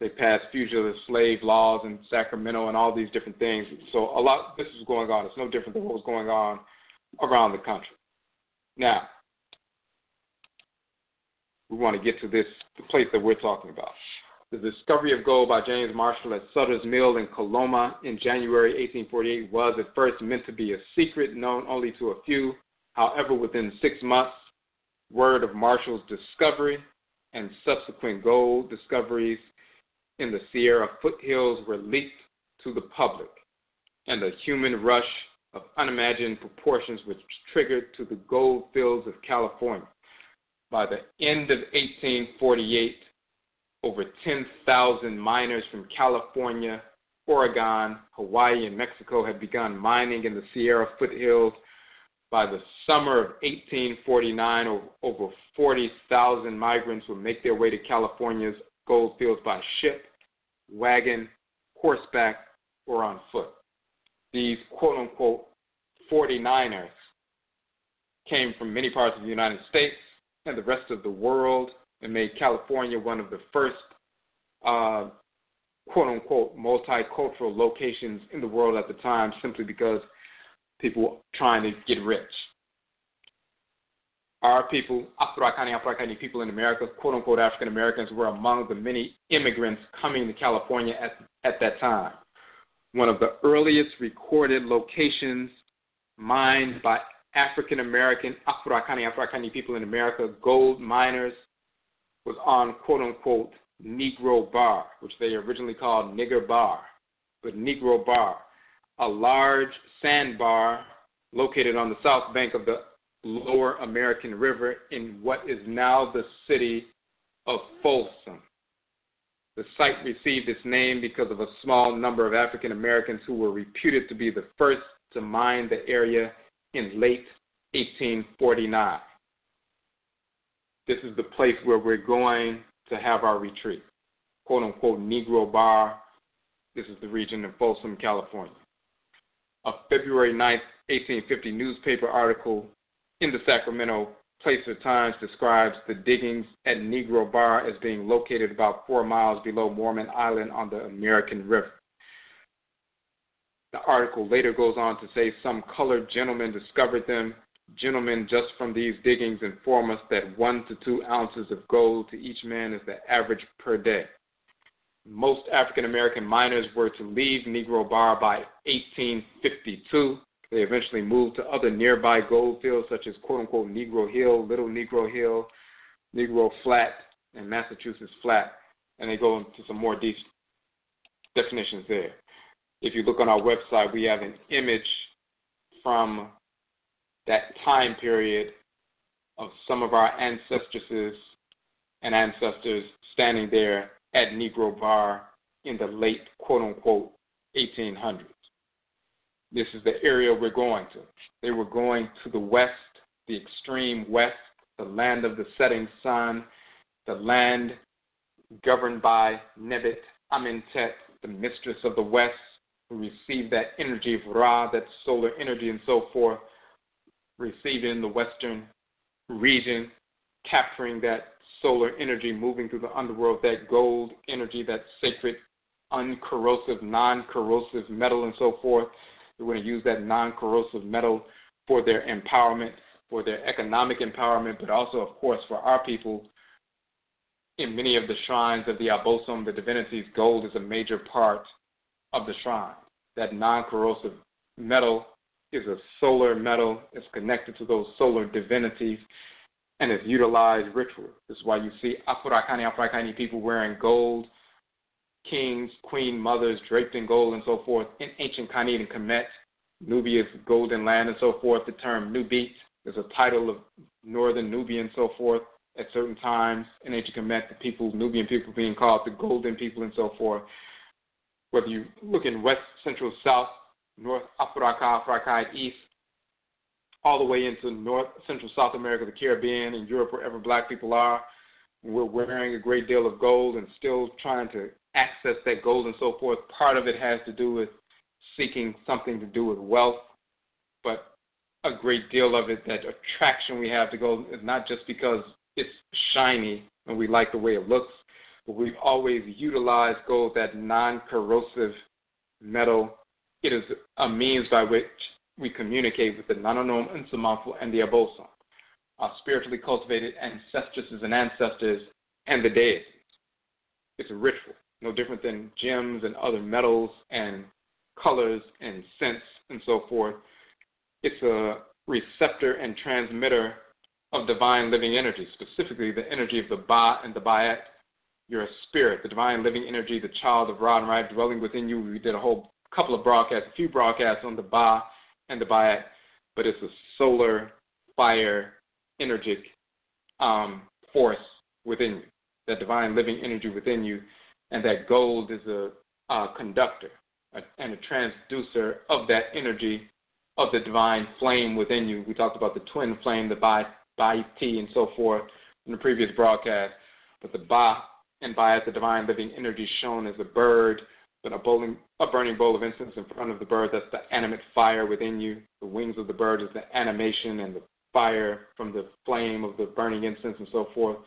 They passed fugitive slave laws in Sacramento and all these different things. So a lot this is going on. It's no different than what was going on around the country. Now, we want to get to this the place that we're talking about. The discovery of gold by James Marshall at Sutter's Mill in Coloma in January 1848 was at first meant to be a secret known only to a few. However, within six months, word of Marshall's discovery and subsequent gold discoveries in the Sierra foothills were leaked to the public, and a human rush of unimagined proportions was triggered to the gold fields of California. By the end of 1848, over 10,000 miners from California, Oregon, Hawaii, and Mexico had begun mining in the Sierra foothills. By the summer of 1849, over 40,000 migrants would make their way to California's gold fields by ship, wagon, horseback, or on foot. These quote unquote 49ers came from many parts of the United States and the rest of the world and made California one of the first uh, quote unquote multicultural locations in the world at the time simply because people trying to get rich. Our people, Afurakani, Afurakani people in America, quote unquote African Americans, were among the many immigrants coming to California at, at that time. One of the earliest recorded locations mined by African American, Afurakani, Afurakani people in America, gold miners, was on quote unquote Negro Bar, which they originally called Nigger Bar, but Negro Bar, a large sandbar located on the south bank of the lower American River in what is now the city of Folsom. The site received its name because of a small number of African Americans who were reputed to be the first to mine the area in late 1849 this is the place where we're going to have our retreat. Quote unquote Negro Bar. This is the region of Folsom, California. A February 9, 1850 newspaper article in the Sacramento Placer Times describes the diggings at Negro Bar as being located about four miles below Mormon Island on the American River. The article later goes on to say some colored gentlemen discovered them Gentlemen, just from these diggings, inform us that one to two ounces of gold to each man is the average per day. Most African American miners were to leave Negro Bar by 1852. They eventually moved to other nearby gold fields, such as quote unquote Negro Hill, Little Negro Hill, Negro Flat, and Massachusetts Flat, and they go into some more deep definitions there. If you look on our website, we have an image from that time period of some of our ancestresses and ancestors standing there at Negro Bar in the late quote unquote 1800s. This is the area we're going to. They were going to the west, the extreme west, the land of the setting sun, the land governed by Nebet Amentet, the mistress of the west, who received that energy of Ra, that solar energy, and so forth, received in the western region, capturing that solar energy, moving through the underworld, that gold energy, that sacred, uncorrosive, non corrosive metal, and so forth. They're going to use that non corrosive metal for their empowerment, for their economic empowerment, but also, of course, for our people. In many of the shrines of the Abosom, the divinities, gold is a major part of the shrine. That non corrosive metal is a solar metal, it's connected to those solar divinities, and it's utilized ritual. This is why you see Afurakani, Afurakani people wearing gold, kings, queen mothers draped in gold, and so forth. In ancient Khanid and Kemet, Nubia's golden land, and so forth, the term Nubit is a title of northern Nubia and so forth. At certain times in ancient Kemet, the people, Nubian people, being called the golden people, and so forth whether you look in west, central, south, north, Africa, Africa, east, all the way into North, Central, South America, the Caribbean, and Europe, wherever black people are. We're wearing a great deal of gold and still trying to access that gold and so forth. Part of it has to do with seeking something to do with wealth, but a great deal of it, that attraction we have to gold, is not just because it's shiny and we like the way it looks, but we've always utilized gold, that non corrosive metal. It is a means by which we communicate with the Nananom, Insamanfu, and the Abosom, our spiritually cultivated ancestresses and ancestors, and the deities. It's a ritual, no different than gems and other metals and colors and scents and so forth. It's a receptor and transmitter of divine living energy, specifically the energy of the Ba and the Bayat you're a spirit, the divine living energy, the child of Ra and Ra dwelling within you. We did a whole couple of broadcasts, a few broadcasts on the Ba and the Bayat, but it's a solar, fire, energetic um, force within you, that divine living energy within you, and that gold is a, a conductor a, and a transducer of that energy of the divine flame within you. We talked about the twin flame, the Ba, Ba T, and so forth in the previous broadcast. But the Ba and by the divine living energy shown as a bird, but a, bowling, a burning bowl of incense in front of the bird, that's the animate fire within you. The wings of the bird is the animation and the fire from the flame of the burning incense and so forth,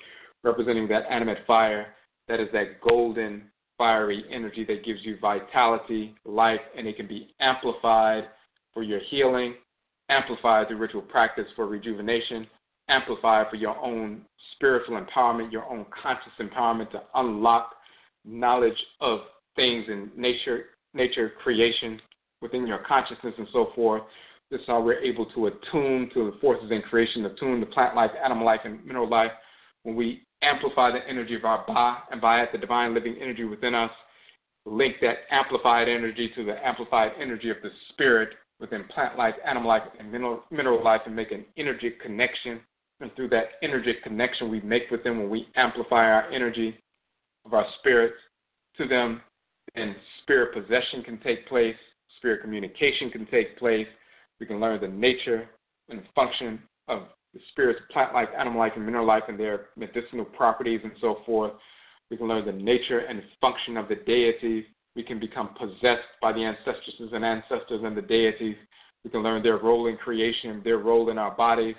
representing that animate fire. That is that golden, fiery energy that gives you vitality, life, and it can be amplified for your healing, amplified through ritual practice for rejuvenation, amplified for your own spiritual empowerment, your own conscious empowerment to unlock knowledge of things in nature, nature creation within your consciousness and so forth. This is how we're able to attune to the forces in creation, attune to plant life, animal life, and mineral life. When we amplify the energy of our Ba and by the divine living energy within us, link that amplified energy to the amplified energy of the spirit within plant life, animal life, and mineral, mineral life, and make an energy connection and through that energetic connection we make with them when we amplify our energy of our spirits to them, and spirit possession can take place, spirit communication can take place. We can learn the nature and function of the spirits, plant life, animal life, and mineral life, and their medicinal properties and so forth. We can learn the nature and function of the deities. We can become possessed by the ancestresses and ancestors and the deities. We can learn their role in creation, their role in our bodies,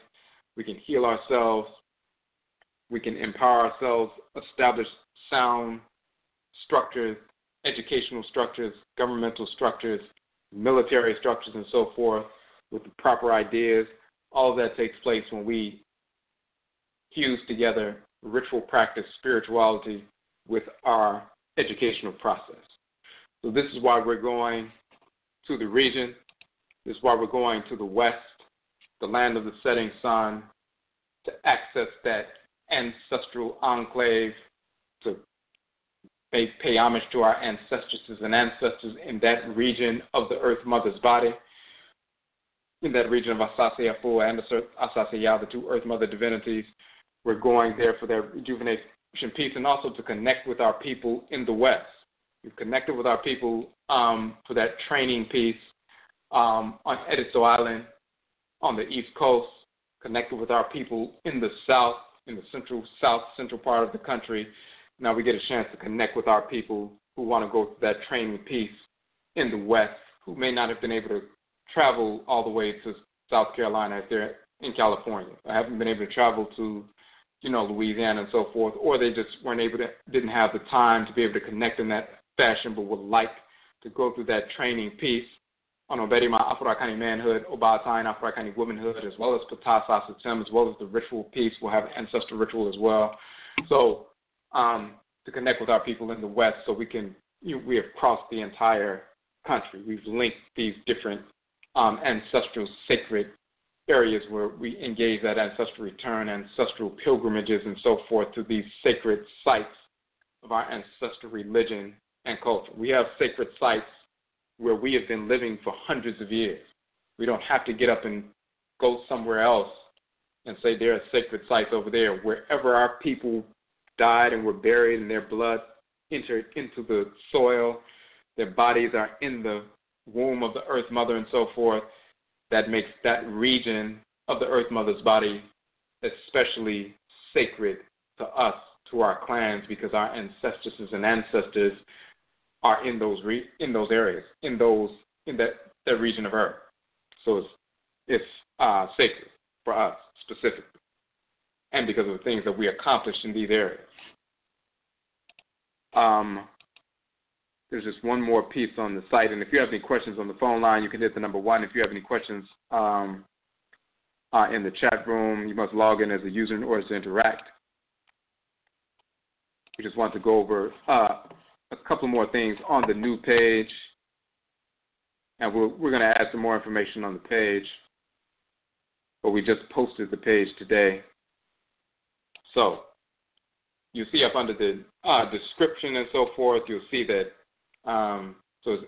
we can heal ourselves. We can empower ourselves, establish sound structures, educational structures, governmental structures, military structures, and so forth with the proper ideas. all of that takes place when we fuse together ritual practice, spirituality with our educational process. So this is why we're going to the region. This is why we're going to the west, the land of the setting sun, to access that ancestral enclave, to pay, pay homage to our ancestresses and ancestors in that region of the Earth Mother's body, in that region of Asase and Asase the two Earth Mother divinities. We're going there for their rejuvenation piece and also to connect with our people in the West. We've connected with our people um, for that training piece um, on Edisto Island on the East Coast, connected with our people in the South, in the central South central part of the country. Now we get a chance to connect with our people who want to go through that training piece in the West, who may not have been able to travel all the way to South Carolina if they're in California. I haven't been able to travel to, you know, Louisiana and so forth, or they just weren't able to, didn't have the time to be able to connect in that fashion, but would like to go through that training piece on Obarima Afurakani manhood, Obaatan Afurakani womanhood, as well as Patasa Satem, as well as the ritual piece. We'll have ancestor ritual as well. So um, to connect with our people in the West so we can, you know, we have crossed the entire country. We've linked these different um, ancestral sacred areas where we engage that ancestral return, ancestral pilgrimages, and so forth to these sacred sites of our ancestral religion and culture. We have sacred sites where we have been living for hundreds of years. We don't have to get up and go somewhere else and say there are sacred sites over there. Wherever our people died and were buried and their blood entered into the soil, their bodies are in the womb of the earth mother and so forth, that makes that region of the earth mother's body especially sacred to us, to our clans, because our ancestresses and ancestors are in those re- in those areas, in those in that, that region of earth. So it's it's uh, sacred for us specifically, and because of the things that we accomplished in these areas. Um, there's just one more piece on the site, and if you have any questions on the phone line, you can hit the number one. If you have any questions um, uh, in the chat room, you must log in as a user in order to interact. We just want to go over uh, a couple more things on the new page, and we're, we're going to add some more information on the page, but we just posted the page today. So you see up under the uh, description and so forth, you'll see that um, so it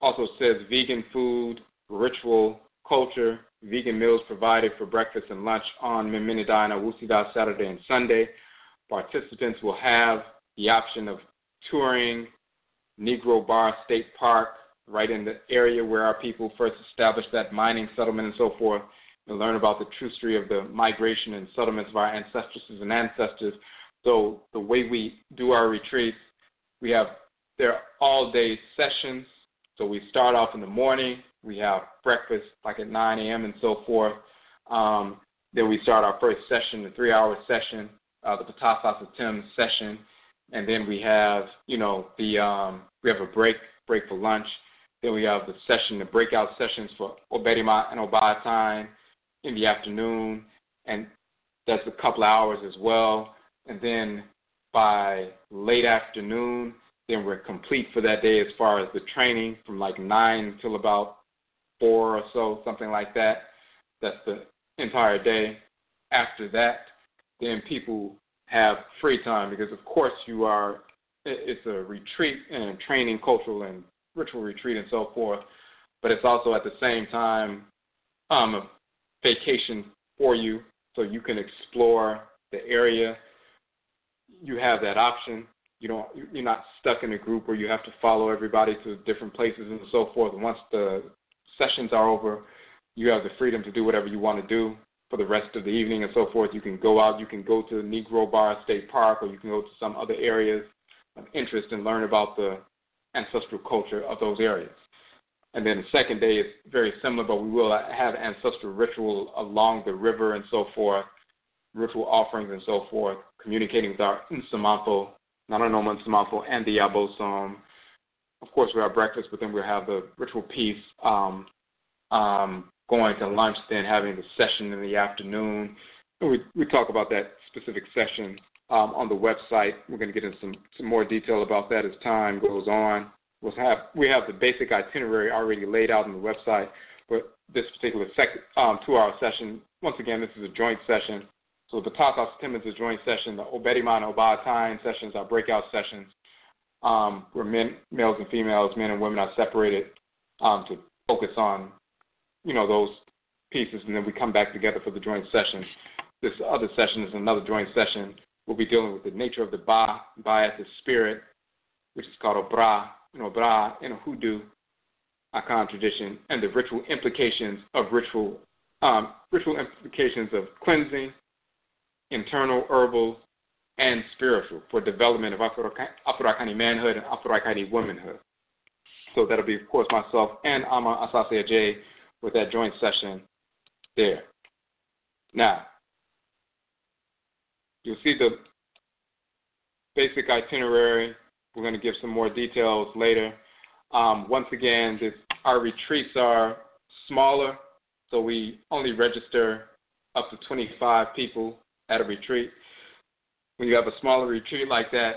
also says vegan food, ritual, culture, vegan meals provided for breakfast and lunch on Meminidai and Awusida Saturday and Sunday. Participants will have the option of touring Negro Bar State Park, right in the area where our people first established that mining settlement and so forth, and learn about the true history of the migration and settlements of our ancestresses and ancestors. So the way we do our retreats, we have they're all day sessions. So we start off in the morning. We have breakfast like at 9 a.m. and so forth. Um, then we start our first session, the three-hour session, uh, the Patasa Tim session, and then we have, you know, the um, we have a break, break for lunch. Then we have the session, the breakout sessions for Obarima and Obaatan in the afternoon, and that's a couple hours as well. And then by late afternoon, then we're complete for that day as far as the training from like nine till about four or so, something like that. That's the entire day. After that, then people have free time because, of course, you are. It's a retreat and training, cultural and ritual retreat, and so forth. But it's also at the same time um, vacation for you, so you can explore the area. You have that option you don't you're not stuck in a group where you have to follow everybody to different places and so forth. Once the sessions are over, you have the freedom to do whatever you want to do for the rest of the evening and so forth. You can go out, you can go to Negro Bar State Park, or you can go to some other areas of interest and learn about the ancestral culture of those areas. And then the second day is very similar, but we will have ancestral ritual along the river and so forth, ritual offerings and so forth, communicating with our Nsamanfo Nananoman Samafo, and the Yabosom. Of course, we have breakfast, but then we'll have the ritual piece um, um, going to lunch, then having the session in the afternoon. And we we talk about that specific session um, on the website. We're going to get into some some more detail about that as time goes on. We'll have we have the basic itinerary already laid out on the website, but this particular sec- um, two-hour session, once again, this is a joint session. So the Tata September is a joint session. The Obarima Obaatan sessions are breakout sessions um, where men, males and females, men and women are separated um, to focus on, you know, those pieces, and then we come back together for the joint session. This other session is another joint session. We'll be dealing with the nature of the Ba, Ba at the spirit, which is called Obra, you know, Bra in a hoodoo Akan tradition, and the ritual implications of ritual, um, ritual implications of cleansing, internal, herbal, and spiritual for development of Afurakani manhood and Afurakani womanhood. So that'll be, of course, myself and Ama Asase J with that joint session there. Now, you'll see the basic itinerary. We're going to give some more details later. Um, once again, this, our retreats are smaller, so we only register up to 25 people at a retreat when you have a smaller retreat like that,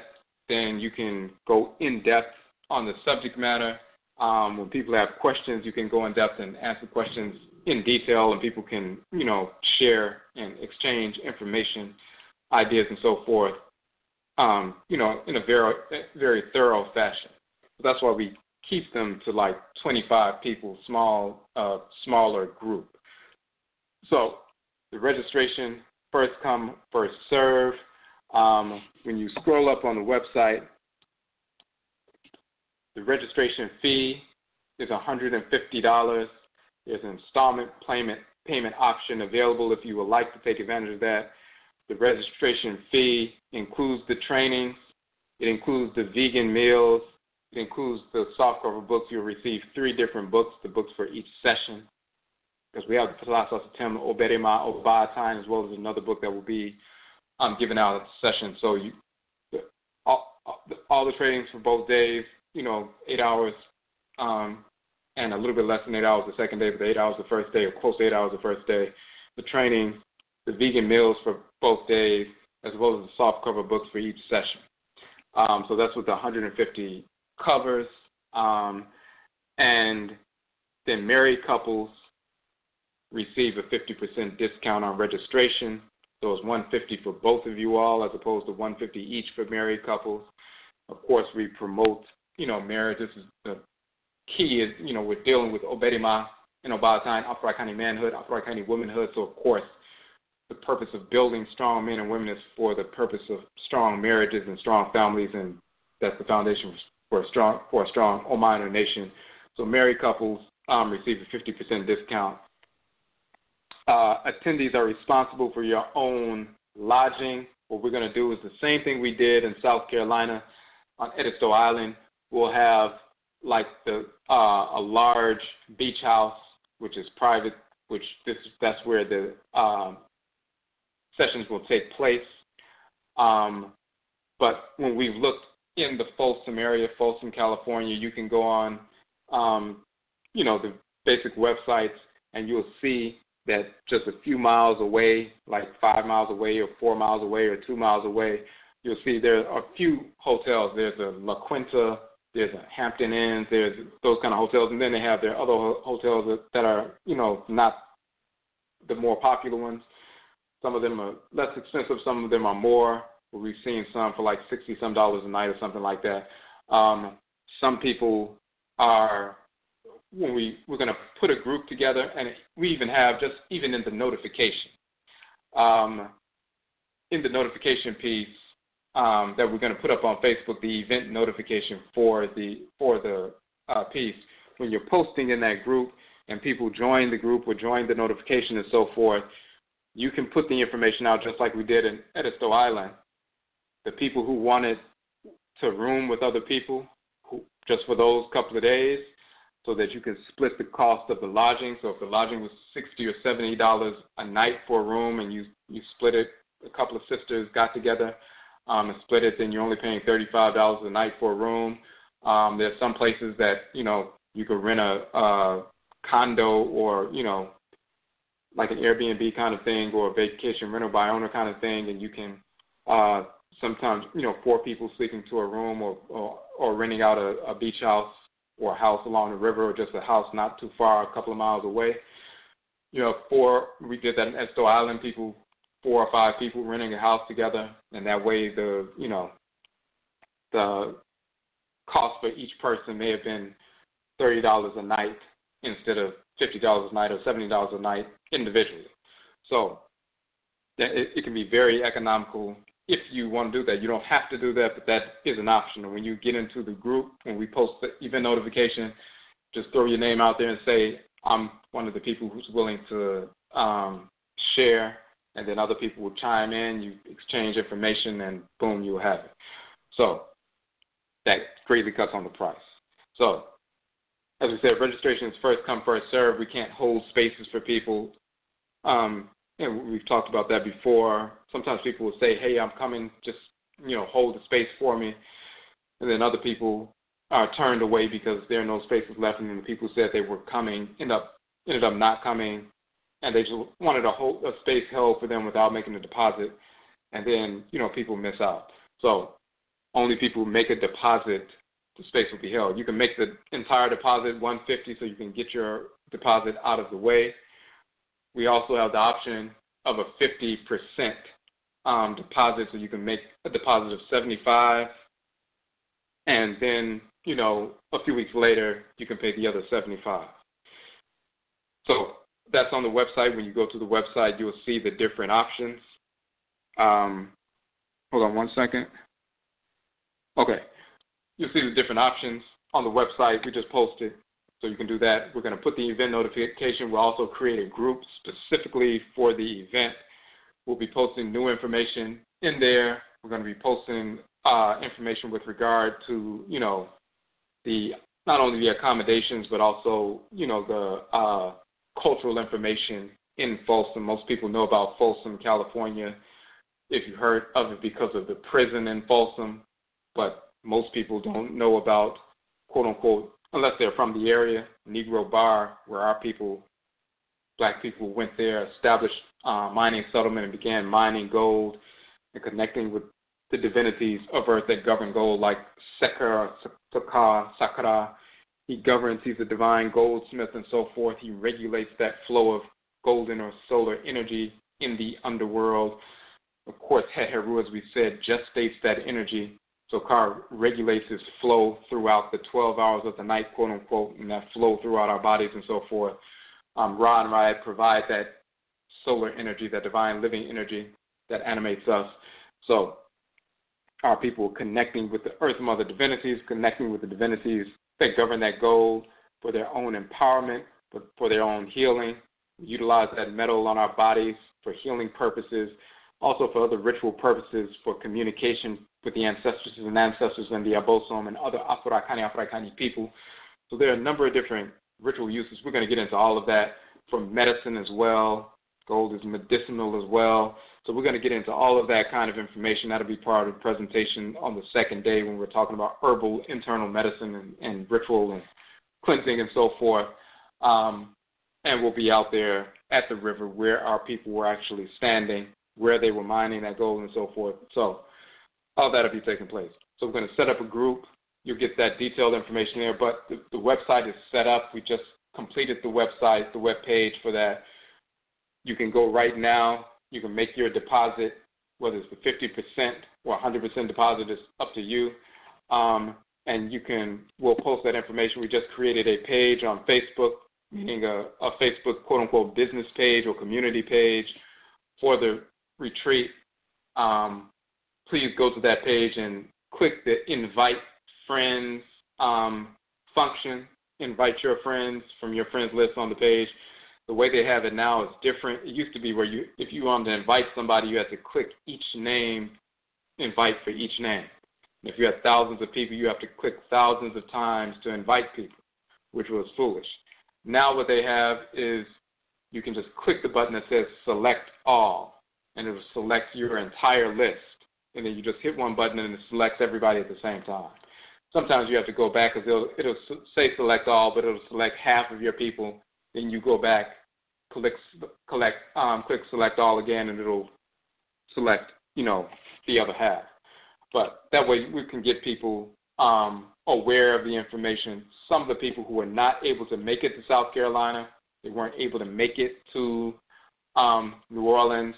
then you can go in depth on the subject matter. Um, when people have questions, you can go in depth and answer questions in detail, and people can, you know, share and exchange information, ideas, and so forth. Um, you know, in a very, very thorough fashion. That's why we keep them to like 25 people, small, uh, smaller group. So the registration, first come, first serve. Um, when you scroll up on the website, the registration fee is $150. There's an installment payment payment option available if you would like to take advantage of that. The registration fee includes the trainings, it includes the vegan meals, it includes the softcover books. You'll receive three different books, the books for each session. Because we have the Palasa September Obarima Obaatan, as well as another book that will be um, given out at the session. So you all, all the trainings for both days, you know, eight hours, um, and a little bit less than eight hours the second day, but eight hours the first day, or close to eight hours the first day. The training, the vegan meals for both days, as well as the soft cover books for each session. Um, so that's with the 150 covers. Um, and then married couples receive a 50% discount on registration. So it's 150 for both of you all, as opposed to 150 each for married couples. Of course, we promote, you know, marriage. This is the key. Is you know, we're dealing with Obarima, you know, time Afurakani manhood, Afurakani womanhood. So of course, the purpose of building strong men and women is for the purpose of strong marriages and strong families, and that's the foundation for a strong for a strong Oman nation. So married couples um, receive a 50% discount uh, attendees are responsible for your own lodging. What we're going to do is the same thing we did in South Carolina on Edisto Island. We'll have like the uh, a large beach house, which is private, which this that's where the um, sessions will take place. Um, but when we've looked in the Folsom area, Folsom, California, you can go on, um, you know, the basic websites, and you'll see that just a few miles away, like five miles away or four miles away or two miles away, you'll see there are a few hotels. There's a La Quinta, there's a Hampton Inns, there's those kind of hotels, and then they have their other hotels that are, you know, not the more popular ones. Some of them are less expensive, some of them are more. We've seen some for like sixty some dollars a night or something like that. Um, some people are when we we're going to put a group together, and we even have just even in the notification, um, in the notification piece um, that we're going to put up on Facebook, the event notification for the for the uh, piece. When you're posting in that group and people join the group or join the notification and so forth, you can put the information out just like we did in Edisto Island. The people who wanted to room with other people, who, just for those couple of days, so that you can split the cost of the lodging. So if the lodging was sixty or seventy dollars a night for a room, and you you split it, a couple of sisters got together um, and split it, then you're only paying thirty five dollars a night for a room. Um, there's some places that you know you could rent a, a condo or you know like an Airbnb kind of thing or a vacation rental by owner kind of thing, and you can uh, sometimes you know four people sleeping to a room or or, or renting out a, a beach house or a house along the river or just a house not too far, a couple of miles away. You know, four we did that in Edisto Island. People, four or five people renting a house together, and that way the you know the cost for each person may have been thirty dollars a night instead of fifty dollars a night or seventy dollars a night individually. So it, it can be very economical if you want to do that. You don't have to do that, but that is an option. When you get into the group, when we post the event notification, just throw your name out there and say, I'm one of the people who's willing to um, share, and then other people will chime in. You exchange information, and boom, you'll have it. So that greatly cuts on the price. So, as we said, registration is first come, first serve. We can't hold spaces for people. Um, and we've talked about that before. Sometimes people will say, "Hey, I'm coming. Just you know, hold the space for me," and then other people are turned away because there are no spaces left, and then the people who said they were coming end up ended up not coming, and they just wanted a whole a space held for them without making a deposit, and then you know people miss out. So only people who make a deposit, the space will be held. You can make the entire deposit 150 so you can get your deposit out of the way we also have the option of a 50% um, deposit, so you can make a deposit of 75, and then you know a few weeks later you can pay the other 75. So that's on the website. When you go to the website, you'll see the different options. Um, hold on one second. Okay, you'll see the different options on the website. We just posted so you can do that. We're going to put the event notification. We'll also create a group specifically for the event. We'll be posting new information in there. We're going to be posting uh, information with regard to, you know, the not only the accommodations but also, you know, the uh, cultural information in Folsom. Most people know about Folsom, California, if you heard of it because of the prison in Folsom, but most people don't know about quote unquote unless they're from the area, Negro Bar, where our people, black people, went there, established uh, mining settlement, and began mining gold and connecting with the divinities of earth that govern gold, like Sekar, Sakar, Sakara. He governs, he's a divine goldsmith and so forth. He regulates that flow of golden or solar energy in the underworld. Of course, Heru, as we said, gestates that energy so Ka regulates its flow throughout the 12 hours of the night, quote unquote, and that flow throughout our bodies and so forth. Um, Ra and Ra'ed provide that solar energy, that divine living energy that animates us. So our people connecting with the Earth Mother divinities, connecting with the divinities that govern that goal for their own empowerment, for, for their own healing. Utilize that metal on our bodies for healing purposes, also for other ritual purposes, for communication with the ancestors and ancestors and the Abosom and other Afurakani Afurakani people. So there are a number of different ritual uses. We're going to get into all of that from medicine as well. Gold is medicinal as well. So we're going to get into all of that kind of information. That'll be part of the presentation on the second day when we're talking about herbal internal medicine and, and ritual and cleansing and so forth. Um, and we'll be out there at the river where our people were actually standing, where they were mining that gold and so forth. So all that will be taking place. So we're going to set up a group. You'll get that detailed information there. But the, the website is set up. We just completed the website, the web page for that. You can go right now. You can make your deposit, whether it's the 50% or 100% deposit is up to you. Um, and you can, we'll post that information. We just created a page on Facebook, meaning a, a Facebook quote unquote business page or community page for the retreat. Um, please go to that page and click the invite friends um, function. Invite your friends from your friends list on the page. The way they have it now is different. It used to be where you, if you wanted to invite somebody, you had to click each name, invite for each name. If you had thousands of people, you have to click thousands of times to invite people, which was foolish. Now what they have is you can just click the button that says select all, and it will select your entire list and then you just hit one button and it selects everybody at the same time. Sometimes you have to go back because it'll, it'll say select all, but it'll select half of your people. Then you go back click collect um, click select all again, and it'll select you know the other half. But that way we can get people um, aware of the information. Some of the people who were not able to make it to South Carolina, they weren't able to make it to um, New Orleans.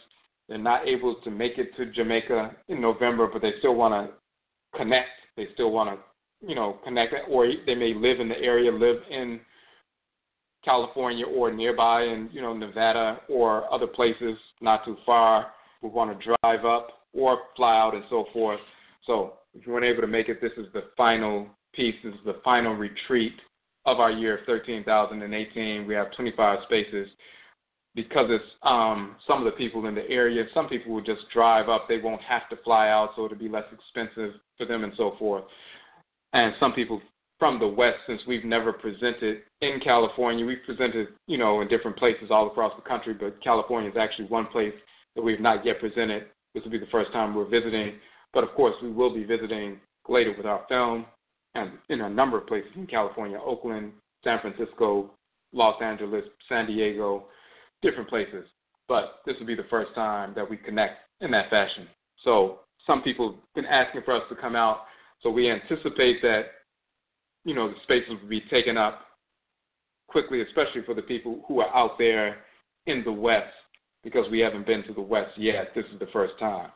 They're not able to make it to Jamaica in November, but they still want to connect. They still want to, you know, connect, or they may live in the area, live in California or nearby, in you know Nevada or other places not too far. We want to drive up or fly out and so forth. So if you weren't able to make it, this is the final piece. This is the final retreat of our year of 13,018. We have 25 spaces because it's um, some of the people in the area. Some people will just drive up; they won't have to fly out, so it'll be less expensive for them and so forth. And some people from the West, since we've never presented in California, we've presented, you know, in different places all across the country, but California is actually one place that we've not yet presented. This will be the first time we're visiting, but of course, we will be visiting later with our film and in a number of places in California, Oakland, San Francisco, Los Angeles, San Diego, different places. But this will be the first time that we connect in that fashion. So some people have been asking for us to come out. So we anticipate that, you know, the spaces will be taken up quickly, especially for the people who are out there in the West, because we haven't been to the West yet. This is the first time.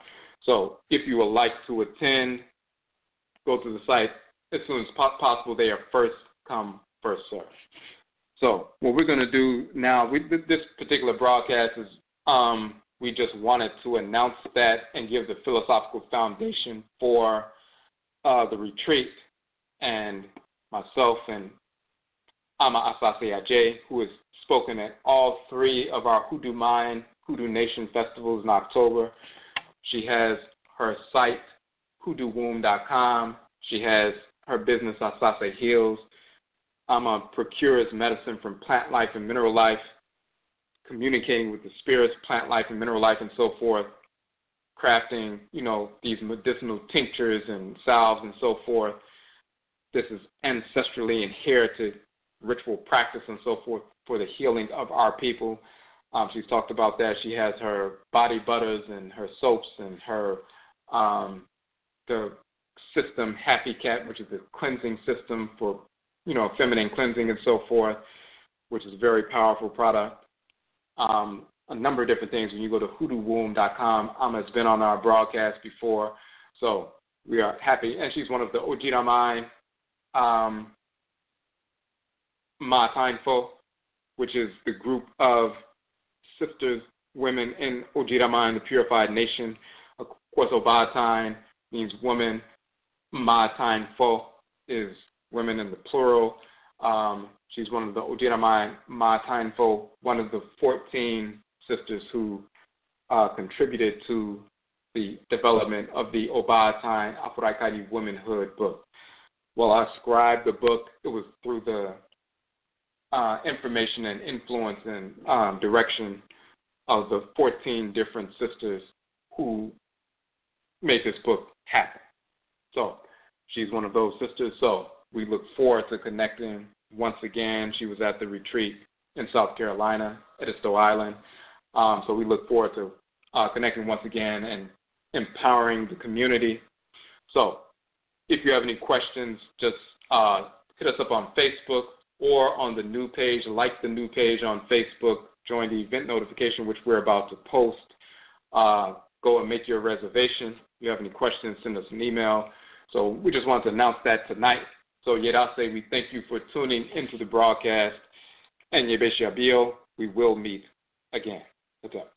So if you would like to attend, go to the site as soon as possible. They are first come, first serve. So what we're going to do now, we, this particular broadcast is um, we just wanted to announce that and give the philosophical foundation for uh, the retreat. And myself and Ama Asase Ajay, who has spoken at all three of our Hoodoo Mind, Hoodoo Nation festivals in October. She has her site, hoodoowomb.com. She has her business, Asase Heals. Ama procures medicine from plant life and mineral life, communicating with the spirits, plant life and mineral life, and so forth, crafting, you know, these medicinal tinctures and salves and so forth. This is ancestrally inherited ritual practice and so forth for the healing of our people. Um, she's talked about that. She has her body butters and her soaps and her um, the system Happy Cat, which is a cleansing system for you know, feminine cleansing and so forth, which is a very powerful product. Um, a number of different things. When you go to hoodoowomb.com, Ama has been on our broadcast before, so we are happy. And she's one of the Odwiraman um, Ma Tainfo, which is the group of sisters, women in Odwiraman, the purified nation. Of course, Obaatan means woman. Ma Tainfo is women in the plural. Um, she's one of the Odwiraman Ma Tainfo, one of the 14 sisters who uh, contributed to the development of the Obaatan Afurakani Womanhood book. Well, I scribed the book. It was through the uh, information and influence and um, direction of the 14 different sisters who made this book happen. So she's one of those sisters. So we look forward to connecting once again. She was at the retreat in South Carolina at Edisto Island. Um, so we look forward to uh, connecting once again and empowering the community. So if you have any questions, just uh, hit us up on Facebook or on the new page. Like the new page on Facebook. Join the event notification, which we're about to post. Uh, go and make your reservation. If you have any questions, send us an email. So we just wanted to announce that tonight. So yet I say we thank you for tuning into the broadcast. And Yebesha Bill, we will meet again. What's up?